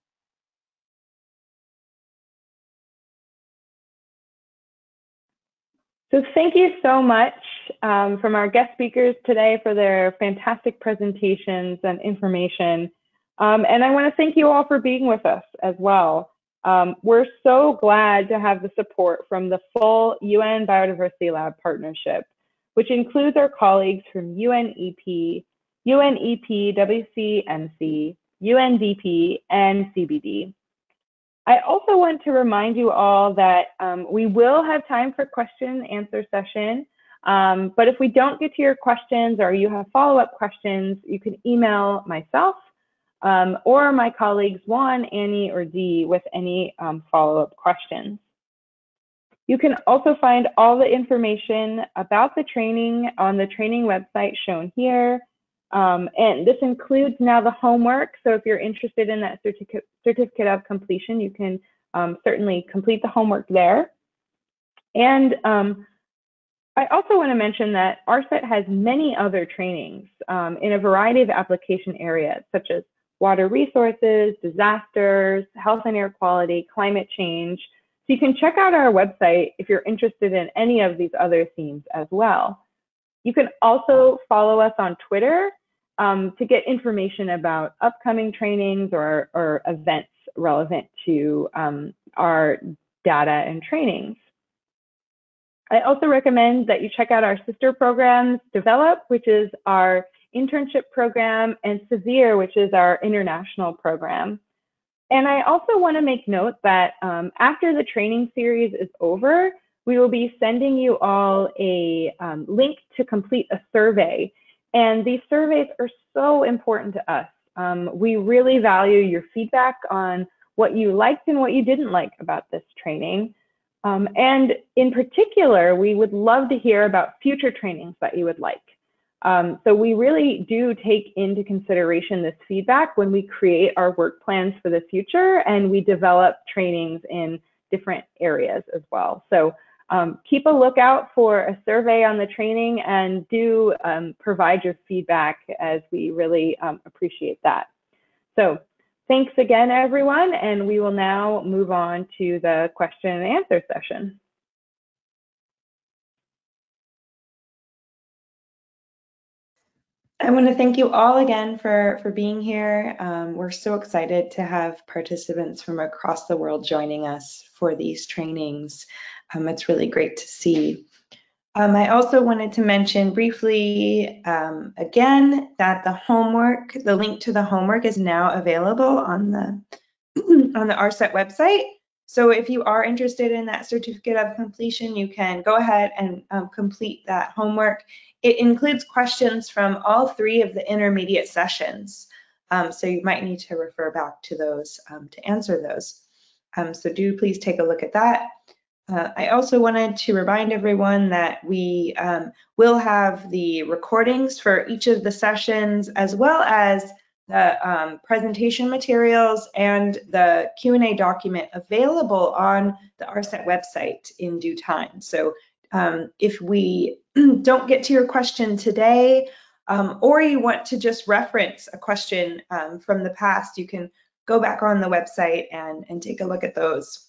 So thank you so much um, from our guest speakers today for their fantastic presentations and information. Um, and I want to thank you all for being with us as well. Um, we're so glad to have the support from the full UN Biodiversity Lab partnership, which includes our colleagues from UNEP, UNEP, WCMC, UNDP, and CBD. I also want to remind you all that um, we will have time for question and answer session. Um, but if we don't get to your questions or you have follow-up questions, you can email myself um, or my colleagues Juan, Annie, or Di with any um, follow-up questions. You can also find all the information about the training on the training website shown here. Um, and this includes now the homework. So if you're interested in that certificate, certificate of completion, you can um, certainly complete the homework there. And um, I also want to mention that ARSET has many other trainings um, in a variety of application areas, such as water resources, disasters, health and air quality, climate change. So you can check out our website if you're interested in any of these other themes as well. You can also follow us on Twitter um, to get information about upcoming trainings or, or events relevant to um, our data and trainings. I also recommend that you check out our sister programs, Develop, which is our internship program, and SERVIR, which is our international program. And I also want to make note that um, after the training series is over, we will be sending you all a um, link to complete a survey and these surveys are so important to us. Um, we really value your feedback on what you liked and what you didn't like about this training. Um, and in particular, we would love to hear about future trainings that you would like. Um, so we really do take into consideration this feedback when we create our work plans for the future and we develop trainings in different areas as well. So um, keep a lookout for a survey on the training and do um, provide your feedback as we really um, appreciate that. So thanks again, everyone, and we will now move on to the question and answer session. I want to thank you all again for, for being here. Um, we're so excited to have participants from across the world joining us for these trainings. Um, it's really great to see. Um, I also wanted to mention briefly um, again that the homework, the link to the homework is now available on the on the ARSET website. So if you are interested in that certificate of completion, you can go ahead and um, complete that homework. It includes questions from all three of the intermediate sessions. Um, so you might need to refer back to those um, to answer those. so do please take a look at that. Uh, I also wanted to remind everyone that we um, will have the recordings for each of the sessions as well as the um, presentation materials and the Q&A document available on the ARSET website in due time. So um, if we don't get to your question today, um, or you want to just reference a question um, from the past, you can go back on the website and, and take a look at those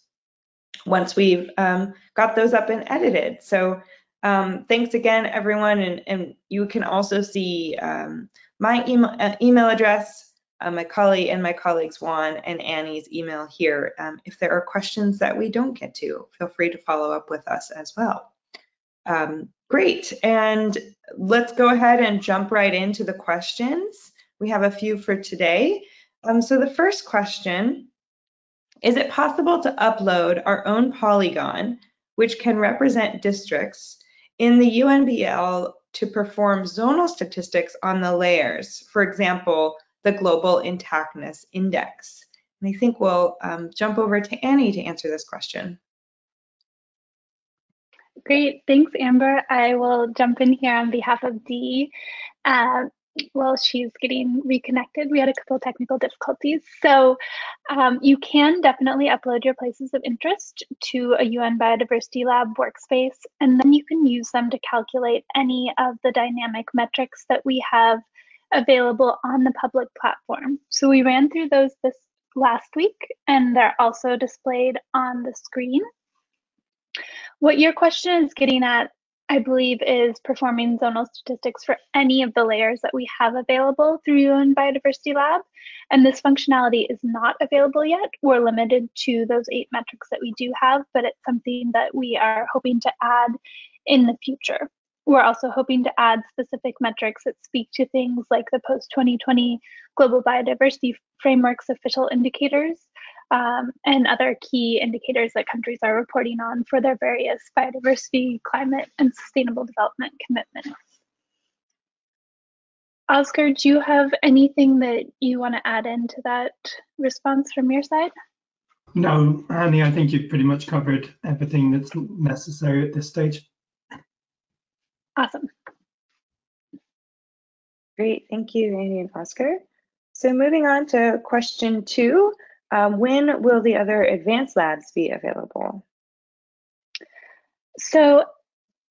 once we've um, got those up and edited. So um, thanks again, everyone. And, and, you can also see my email, uh, email address, uh, my colleague and my colleagues Juan and Annie's email here. Um, if there are questions that we don't get to, feel free to follow up with us as well. Um, great, and let's go ahead and jump right into the questions. We have a few for today. Um, so the first question is it possible to upload our own polygon, which can represent districts, in the UNBL to perform zonal statistics on the layers, for example, the Global Intactness Index? And I think we'll um, jump over to Annie to answer this question. Great, thanks, Amber. I will jump in here on behalf of Di. Uh, well, she's getting reconnected. We had a couple technical difficulties. So um, you can definitely upload your places of interest to a UN Biodiversity Lab workspace, and then you can use them to calculate any of the dynamic metrics that we have available on the public platform. So we ran through those this last week, and they're also displayed on the screen. What your question is getting at I believe, is performing zonal statistics for any of the layers that we have available through UN Biodiversity Lab. And this functionality is not available yet. We're limited to those eight metrics that we do have, but it's something that we are hoping to add in the future. We're also hoping to add specific metrics that speak to things like the post 2020 Global Biodiversity Framework's official indicators um, and other key indicators that countries are reporting on for their various biodiversity, climate, and sustainable development commitments. Oscar, do you have anything that you want to add into that response from your side? No, Annie, I think you've pretty much covered everything that's necessary at this stage. Awesome. Great, thank you, Annie and Oscar. So moving on to question two, um, when will the other advanced labs be available? So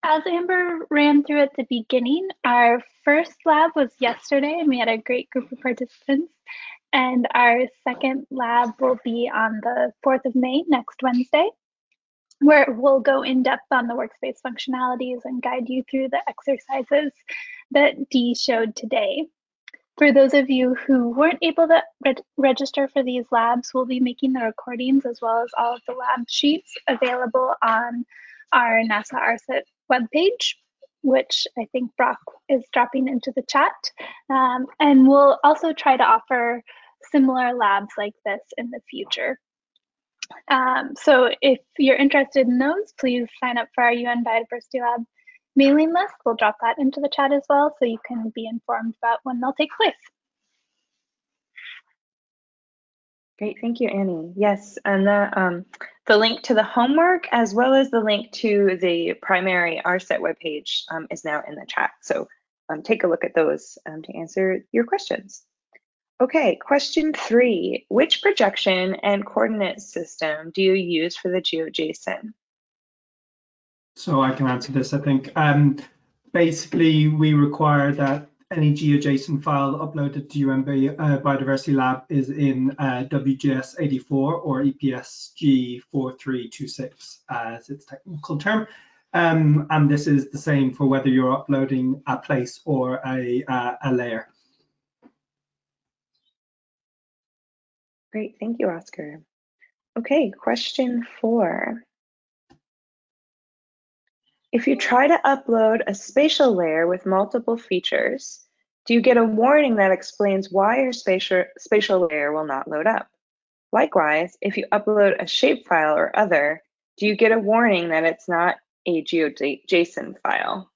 as Amber ran through at the beginning, our first lab was yesterday and we had a great group of participants. And our second lab will be on the 4th of May, next Wednesday, where we'll go in depth on the workspace functionalities and guide you through the exercises that Di showed today. For those of you who weren't able to re register for these labs, we'll be making the recordings as well as all of the lab sheets available on our NASA ARSET webpage, which I think Brock is dropping into the chat. Um, and we'll also try to offer similar labs like this in the future. Um, so if you're interested in those, please sign up for our UN Biodiversity Lab mailing list. We'll drop that into the chat as well so you can be informed about when they'll take place. Great, thank you, Annie. Yes, and the, um, the link to the homework as well as the link to the primary ARSET webpage um, is now in the chat. So um, take a look at those um, to answer your questions. Okay, question three. Which projection and coordinate system do you use for the GeoJSON? So I can answer this, I think. Um, basically, we require that any GeoJSON file uploaded to UMB uh, Biodiversity Lab is in uh, WGS 84 or EPSG 4326 as its technical term. Um, and this is the same for whether you're uploading a place or a, uh, a layer. Great, thank you, Oscar. Okay, question four. If you try to upload a spatial layer with multiple features, do you get a warning that explains why your spatial, spatial layer will not load up? Likewise, if you upload a shapefile or other, do you get a warning that it's not a GeoJSON file?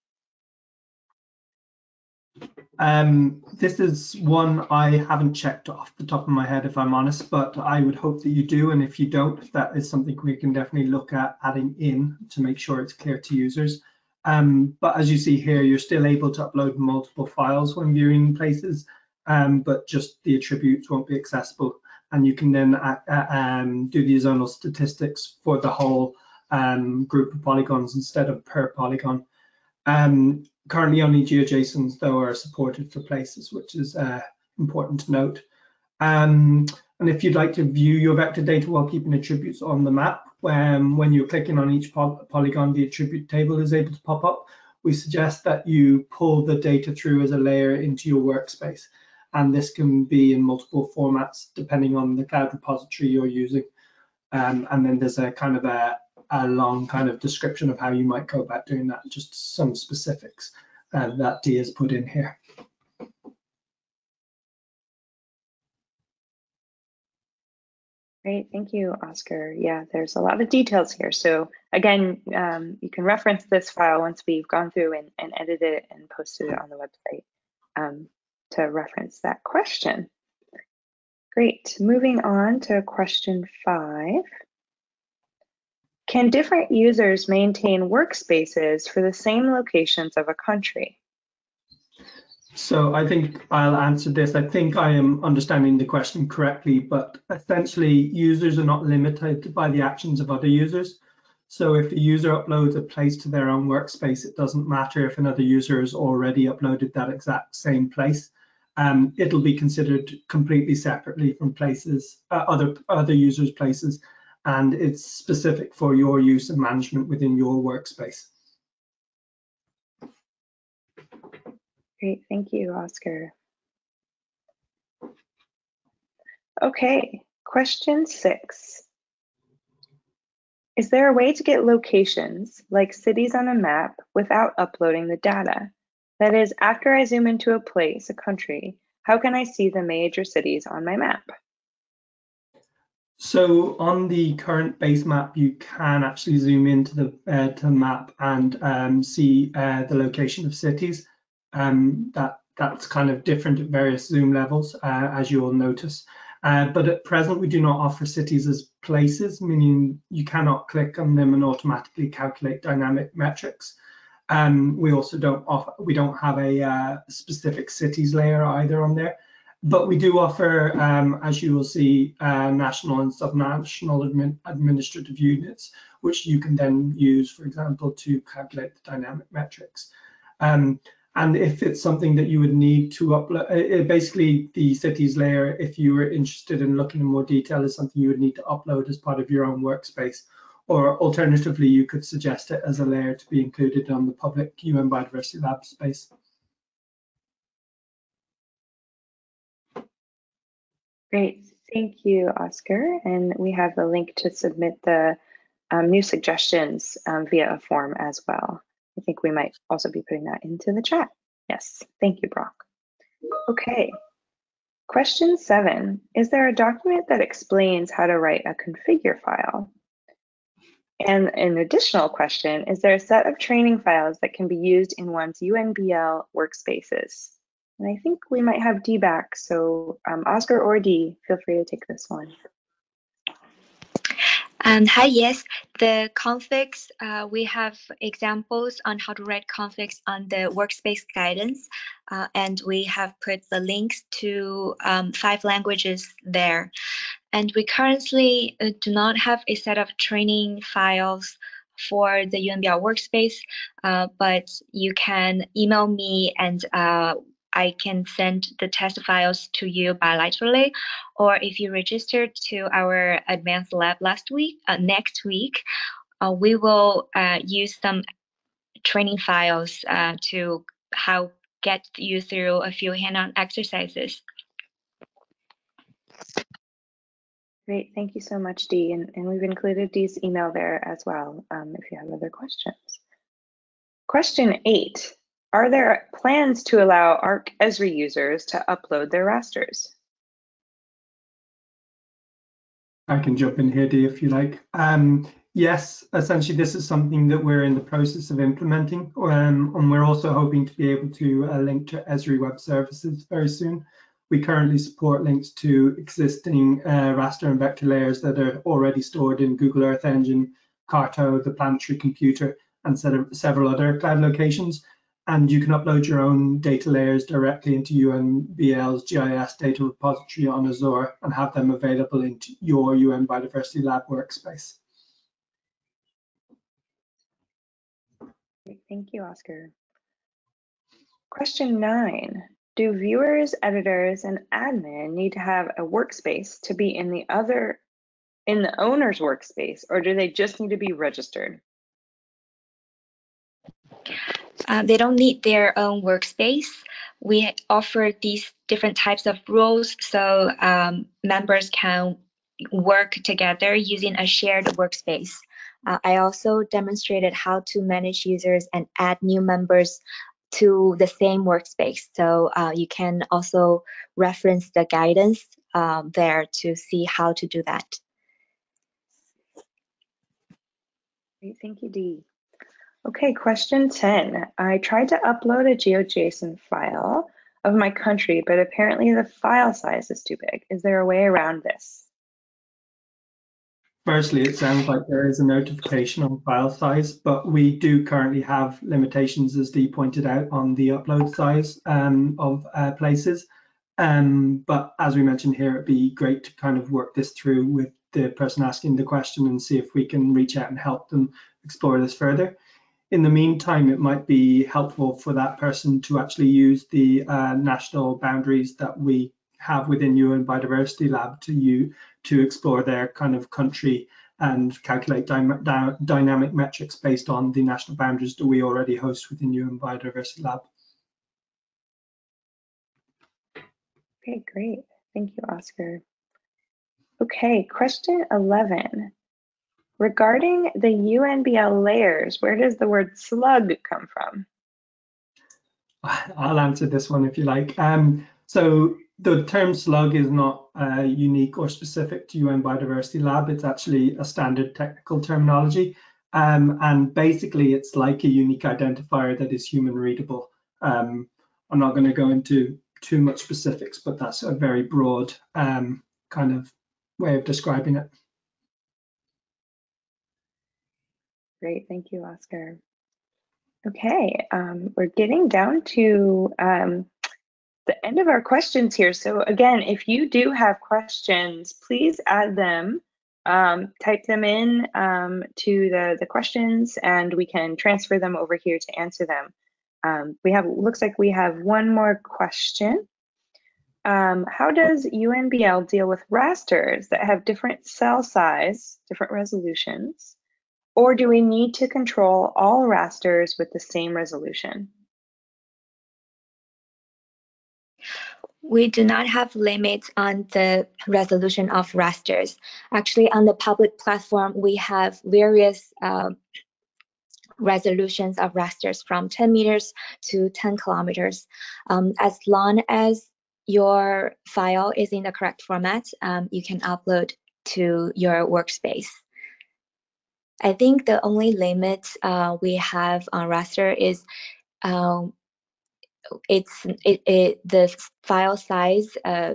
Um, this is one I haven't checked off the top of my head, if I'm honest, but I would hope that you do. And if you don't, that is something we can definitely look at adding in to make sure it's clear to users. Um, but as you see here, you're still able to upload multiple files when viewing places, um, but just the attributes won't be accessible. And you can then uh, uh, um, do the zonal statistics for the whole um, group of polygons instead of per polygon. Um, currently only GeoJSONs though are supported for places, which is uh, important to note. Um, and if you'd like to view your vector data while keeping attributes on the map, when, when you're clicking on each poly polygon, the attribute table is able to pop up. We suggest that you pull the data through as a layer into your workspace. And this can be in multiple formats depending on the cloud repository you're using. Um, and then there's a kind of a, a long kind of description of how you might go about doing that, just some specifics uh, that Di has put in here. Great, thank you, Oscar. Yeah, there's a lot of details here. So again, um, you can reference this file once we've gone through and, and edited it and posted it on the website um, to reference that question. Great, moving on to question five. Can different users maintain workspaces for the same locations of a country? So I think I'll answer this. I think I am understanding the question correctly, but essentially users are not limited by the actions of other users. So if a user uploads a place to their own workspace, it doesn't matter if another user has already uploaded that exact same place. Um, it'll be considered completely separately from places, uh, other other users' places, and it's specific for your use and management within your workspace. Great, thank you, Oscar. Okay, question six. Is there a way to get locations, like cities on a map, without uploading the data? That is, after I zoom into a place, a country, how can I see the major cities on my map? So on the current base map, you can actually zoom into the uh, to map and um, see uh, the location of cities. Um, that that's kind of different at various zoom levels, uh, as you will notice. Uh, but at present, we do not offer cities as places, meaning you cannot click on them and automatically calculate dynamic metrics. Um, we also don't offer, we don't have a uh, specific cities layer either on there, but we do offer, um, as you will see, uh, national and subnational admin, administrative units, which you can then use, for example, to calculate the dynamic metrics. Um, and if it's something that you would need to upload, uh, uh, basically the cities layer, if you were interested in looking in more detail, is something you would need to upload as part of your own workspace. Or alternatively, you could suggest it as a layer to be included on the public UN Biodiversity Lab space. Great, thank you, Oscar. And we have a link to submit the um, new suggestions um, via a form as well. I think we might also be putting that into the chat. Yes, thank you, Brock. Okay, question seven. Is there a document that explains how to write a configure file? And an additional question, is there a set of training files that can be used in one's UNBL workspaces? And I think we might have Di back, so um, Oscar or Di, feel free to take this one. Um, hi, yes, the configs, uh, we have examples on how to write configs on the workspace guidance, uh, and we have put the links to um, five languages there. And we currently uh, do not have a set of training files for the UNBL workspace, uh, but you can email me and uh, I can send the test files to you bilaterally, or if you registered to our advanced lab last week, uh, next week, uh, we will uh, use some training files uh, to help get you through a few hand-on exercises. Great, thank you so much, Di. And, and we've included Di's email there as well um, if you have other questions. Question eight, are there plans to allow ARC Esri users to upload their rasters? I can jump in here, Di, if you like. Um, yes, essentially, this is something that we're in the process of implementing, um, and we're also hoping to be able to uh, link to Esri Web Services very soon. We currently support links to existing uh, raster and vector layers that are already stored in Google Earth Engine, Carto, the Planetary Computer, and several other cloud locations and you can upload your own data layers directly into UNBL's GIS data repository on Azure and have them available into your UN Biodiversity Lab workspace. Thank you, Oscar. Question nine, do viewers, editors, and admin need to have a workspace to be in the other, in the owner's workspace, or do they just need to be registered? Uh, they don't need their own workspace. We offer these different types of roles so um, members can work together using a shared workspace. Uh, I also demonstrated how to manage users and add new members to the same workspace. So uh, you can also reference the guidance um, there to see how to do that. Great, thank you, Di. Okay, question 10. I tried to upload a GeoJSON file of my country, but apparently the file size is too big. Is there a way around this? firstly, it sounds like there is a notification on file size, but we do currently have limitations, as Di pointed out, on the upload size um, of uh, places. Um, but as we mentioned here, it'd be great to kind of work this through with the person asking the question and see if we can reach out and help them explore this further. In the meantime, it might be helpful for that person to actually use the uh, national boundaries that we have within UN Biodiversity Lab to you to explore their kind of country and calculate dy dy dynamic metrics based on the national boundaries that we already host within UN Biodiversity Lab. Okay, great. Thank you, Oscar. Okay, question 11. Regarding the UNBL layers, where does the word slug come from? I'll answer this one if you like. Um, so the term slug is not uh, unique or specific to UN Biodiversity Lab. It's actually a standard technical terminology. Um, and basically, it's like a unique identifier that is human readable. Um, I'm not going to go into too much specifics, but that's a very broad um, kind of way of describing it. Great, thank you, Oscar. Okay, um, we're getting down to um, the end of our questions here. So again, if you do have questions, please add them, um, type them in um, to the, the questions and we can transfer them over here to answer them. Um, we have, looks like we have one more question. Um, how does UNBL deal with rasters that have different cell size, different resolutions? Or do we need to control all rasters with the same resolution? We do not have limits on the resolution of rasters. Actually, on the public platform, we have various uh, resolutions of rasters from 10 meters to 10 kilometers. Um, as long as your file is in the correct format, um, you can upload to your workspace. I think the only limit uh, we have on raster is um, it's it, it the file size uh,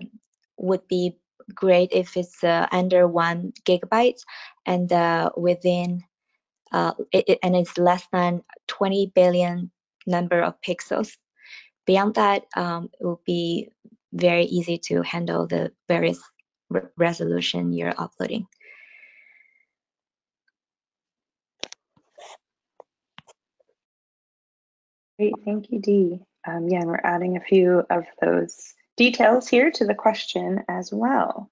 would be great if it's uh, under one gigabyte and uh, within uh, it, and it's less than 20 billion number of pixels. Beyond that, um, it will be very easy to handle the various re resolution you're uploading. Great, thank you, Di. Um, yeah, and we're adding a few of those details here to the question as well.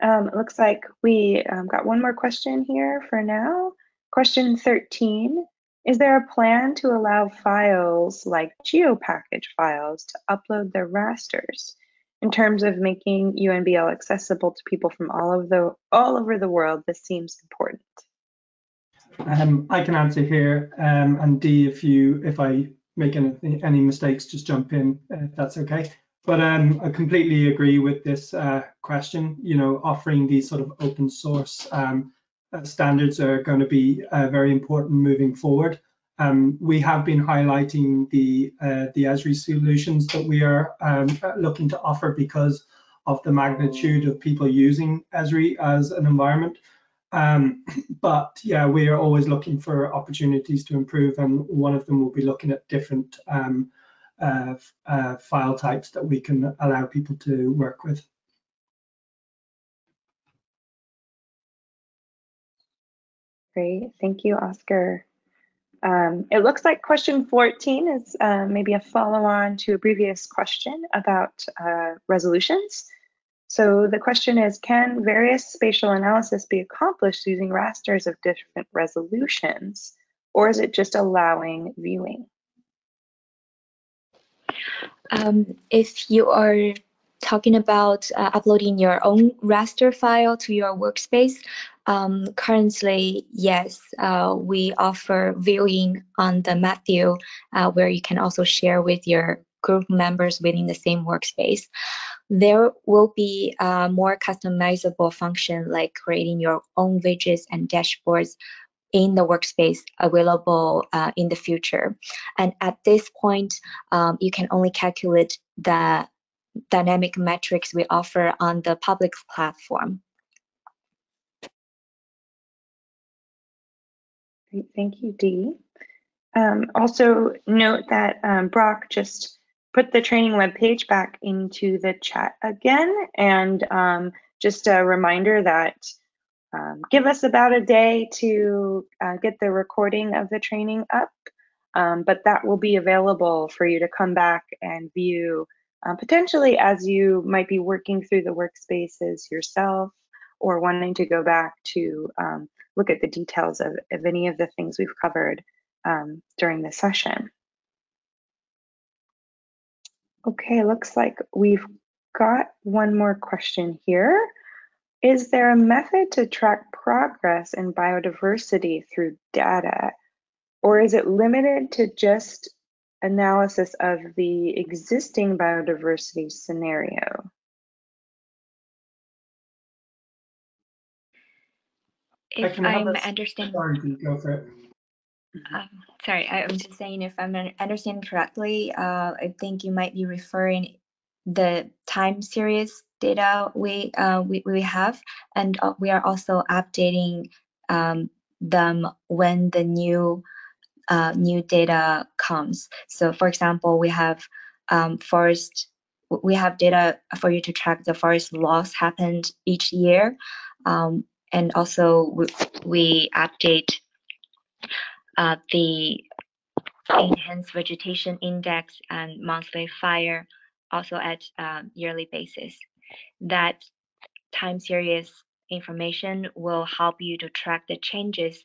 Um, it looks like we um, got one more question here for now. Question 13, is there a plan to allow files like GeoPackage files to upload their rasters in terms of making UNBL accessible to people from all of the all over the world? This seems important. Um, I can answer here, um, and Di, if you if I make any, any mistakes, just jump in uh, if that's okay. But um, I completely agree with this uh, question. You know, offering these sort of open source um, uh, standards are going to be uh, very important moving forward. Um, we have been highlighting the uh, the Esri solutions that we are um, looking to offer because of the magnitude of people using Esri as an environment. Um, but yeah, we are always looking for opportunities to improve, and one of them will be looking at different um, uh, uh, file types that we can allow people to work with. Great, thank you, Oscar. Um, it looks like question 14 is uh, maybe a follow-on to a previous question about uh, resolutions. So the question is, can various spatial analysis be accomplished using rasters of different resolutions, or is it just allowing viewing? Um, if you are talking about uh, uploading your own raster file to your workspace, um, currently, yes, uh, we offer viewing on the map view, uh, where you can also share with your group members within the same workspace there will be a more customizable function like creating your own widgets and dashboards in the workspace available uh, in the future. And at this point, um, you can only calculate the dynamic metrics we offer on the public platform. Thank you, Di. Um, also note that um, Brock just put the training webpage back into the chat again. And um, just a reminder that um, give us about a day to uh, get the recording of the training up, um, but that will be available for you to come back and view uh, potentially as you might be working through the workspaces yourself or wanting to go back to um, look at the details of, of, any of the things we've covered um, during the session. Okay, looks like we've got one more question here. Is there a method to track progress in biodiversity through data, or is it limited to just analysis of the existing biodiversity scenario? If I'm understanding, sorry, go for it. Um, sorry, I was just saying if I'm understanding correctly, uh, I think you might be referring the time series data we uh, we, we have, and uh, we are also updating um, them when the new uh, new data comes. So, for example, we have um, forest we have data for you to track the forest loss happened each year, um, and also we, we update uh, the enhanced vegetation index and monthly fire also at um, yearly basis. That time series information will help you to track the changes,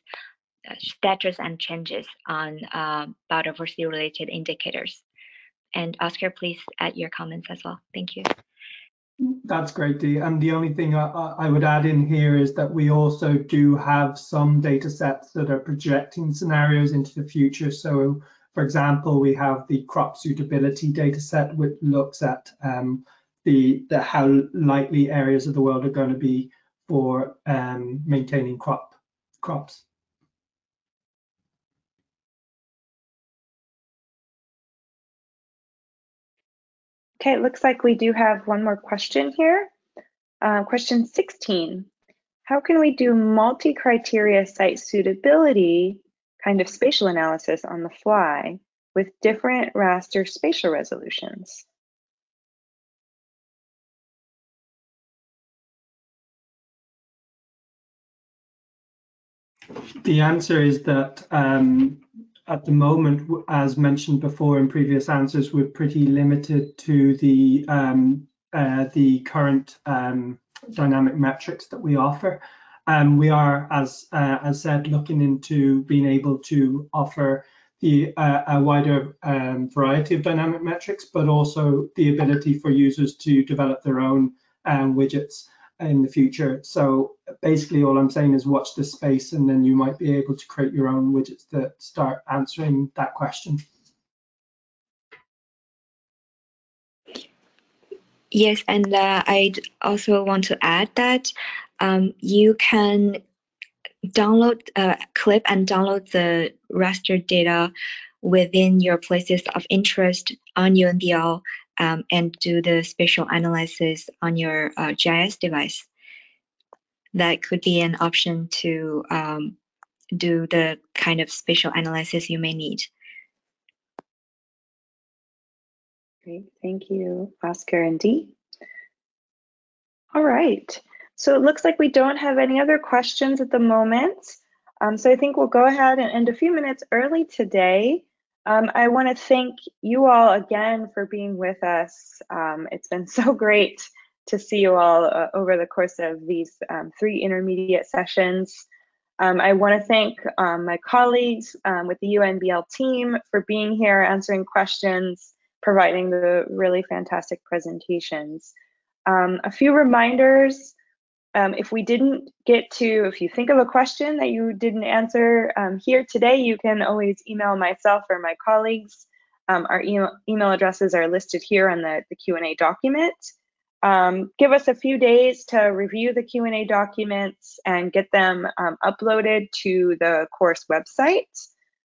uh, status and changes on uh, biodiversity related indicators. And Oscar, please add your comments as well. Thank you. That's great, Di. And the only thing I, I, would add in here is that we also do have some data sets that are projecting scenarios into the future. So for example, we have the crop suitability data set, which looks at um, the, the, how likely areas of the world are going to be for um, maintaining crop crops. Okay, it looks like we do have one more question here. Uh, question 16. How can we do multi-criteria site suitability kind of spatial analysis on the fly with different raster spatial resolutions. The answer is that um, at the moment, as mentioned before in previous answers, we're pretty limited to the um, uh, the current um, dynamic metrics that we offer. Um, we are, as uh, as said, looking into being able to offer the uh, a wider um, variety of dynamic metrics, but also the ability for users to develop their own um, widgets in the future. So basically, all I'm saying is watch this space, and then you might be able to create your own widgets that start answering that question. Yes, and uh, I'd also want to add that um, you can download uh, clip and download the raster data within your places of interest on UNBL um, and do the spatial analysis on your uh, GIS device. That could be an option to um, do the kind of spatial analysis you may need. Great, thank you, Oscar and Di. All right. So it looks like we don't have any other questions at the moment. Um, so I think we'll go ahead and end a few minutes early today. Um, I want to thank you all again for being with us. Um, it's been so great to see you all uh, over the course of these um, three intermediate sessions. Um, I want to thank um, my colleagues with the UNBL team for being here, answering questions, providing the really fantastic presentations. a few reminders um, if we didn't get to, if you think of a question that you didn't answer um, here today, you can always email myself or my colleagues. Um, our email, email addresses are listed here on the, the Q&A document. Um, give us a few days to review the Q&A documents and get them um, uploaded to the course website.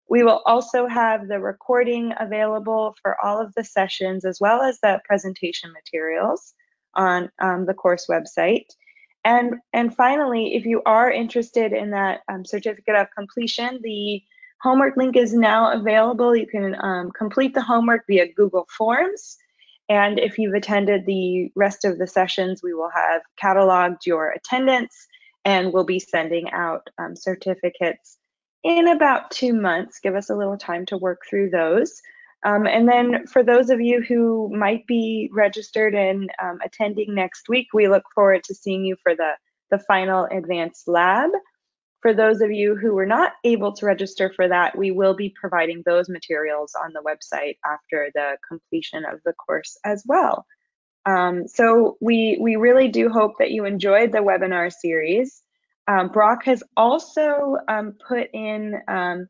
We will also have the recording available for all of the sessions as well as the presentation materials on um, the course website. And, and finally, if you are interested in that um, certificate of completion, the homework link is now available. You can um, complete the homework via Google Forms. And if you've attended the rest of the sessions, we will have cataloged your attendance and we'll be sending out um, certificates in about two months. Give us a little time to work through those. Um, and then for those of you who might be registered and um, attending next week, we look forward to seeing you for the, the final advanced lab. For those of you who were not able to register for that, we will be providing those materials on the website after the completion of the course as well. Um, so we, we really do hope that you enjoyed the webinar series. Um, Brock has also um, put in um,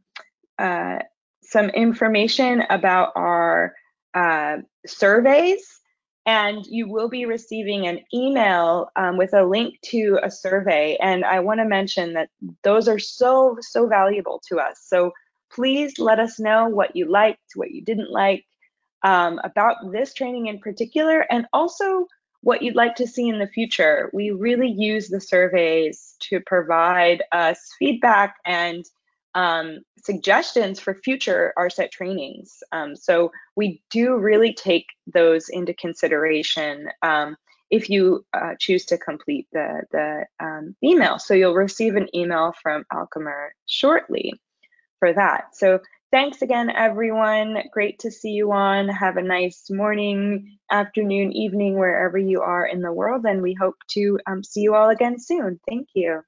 uh, some information about our uh, surveys and you will be receiving an email um, with a link to a survey. And I want to mention that those are so, so valuable to us. So please let us know what you liked, what you didn't like um, about this training in particular, and also what you'd like to see in the future. We really use the surveys to provide us feedback and um, suggestions for future ARSET trainings. Um, so we do really take those into consideration um, if you uh, choose to complete the, the um, email. So you'll receive an email from Alchemer shortly for that. So thanks again, everyone. Great to see you on. Have a nice morning, afternoon, evening, wherever you are in the world. And we hope to um, see you all again soon. Thank you.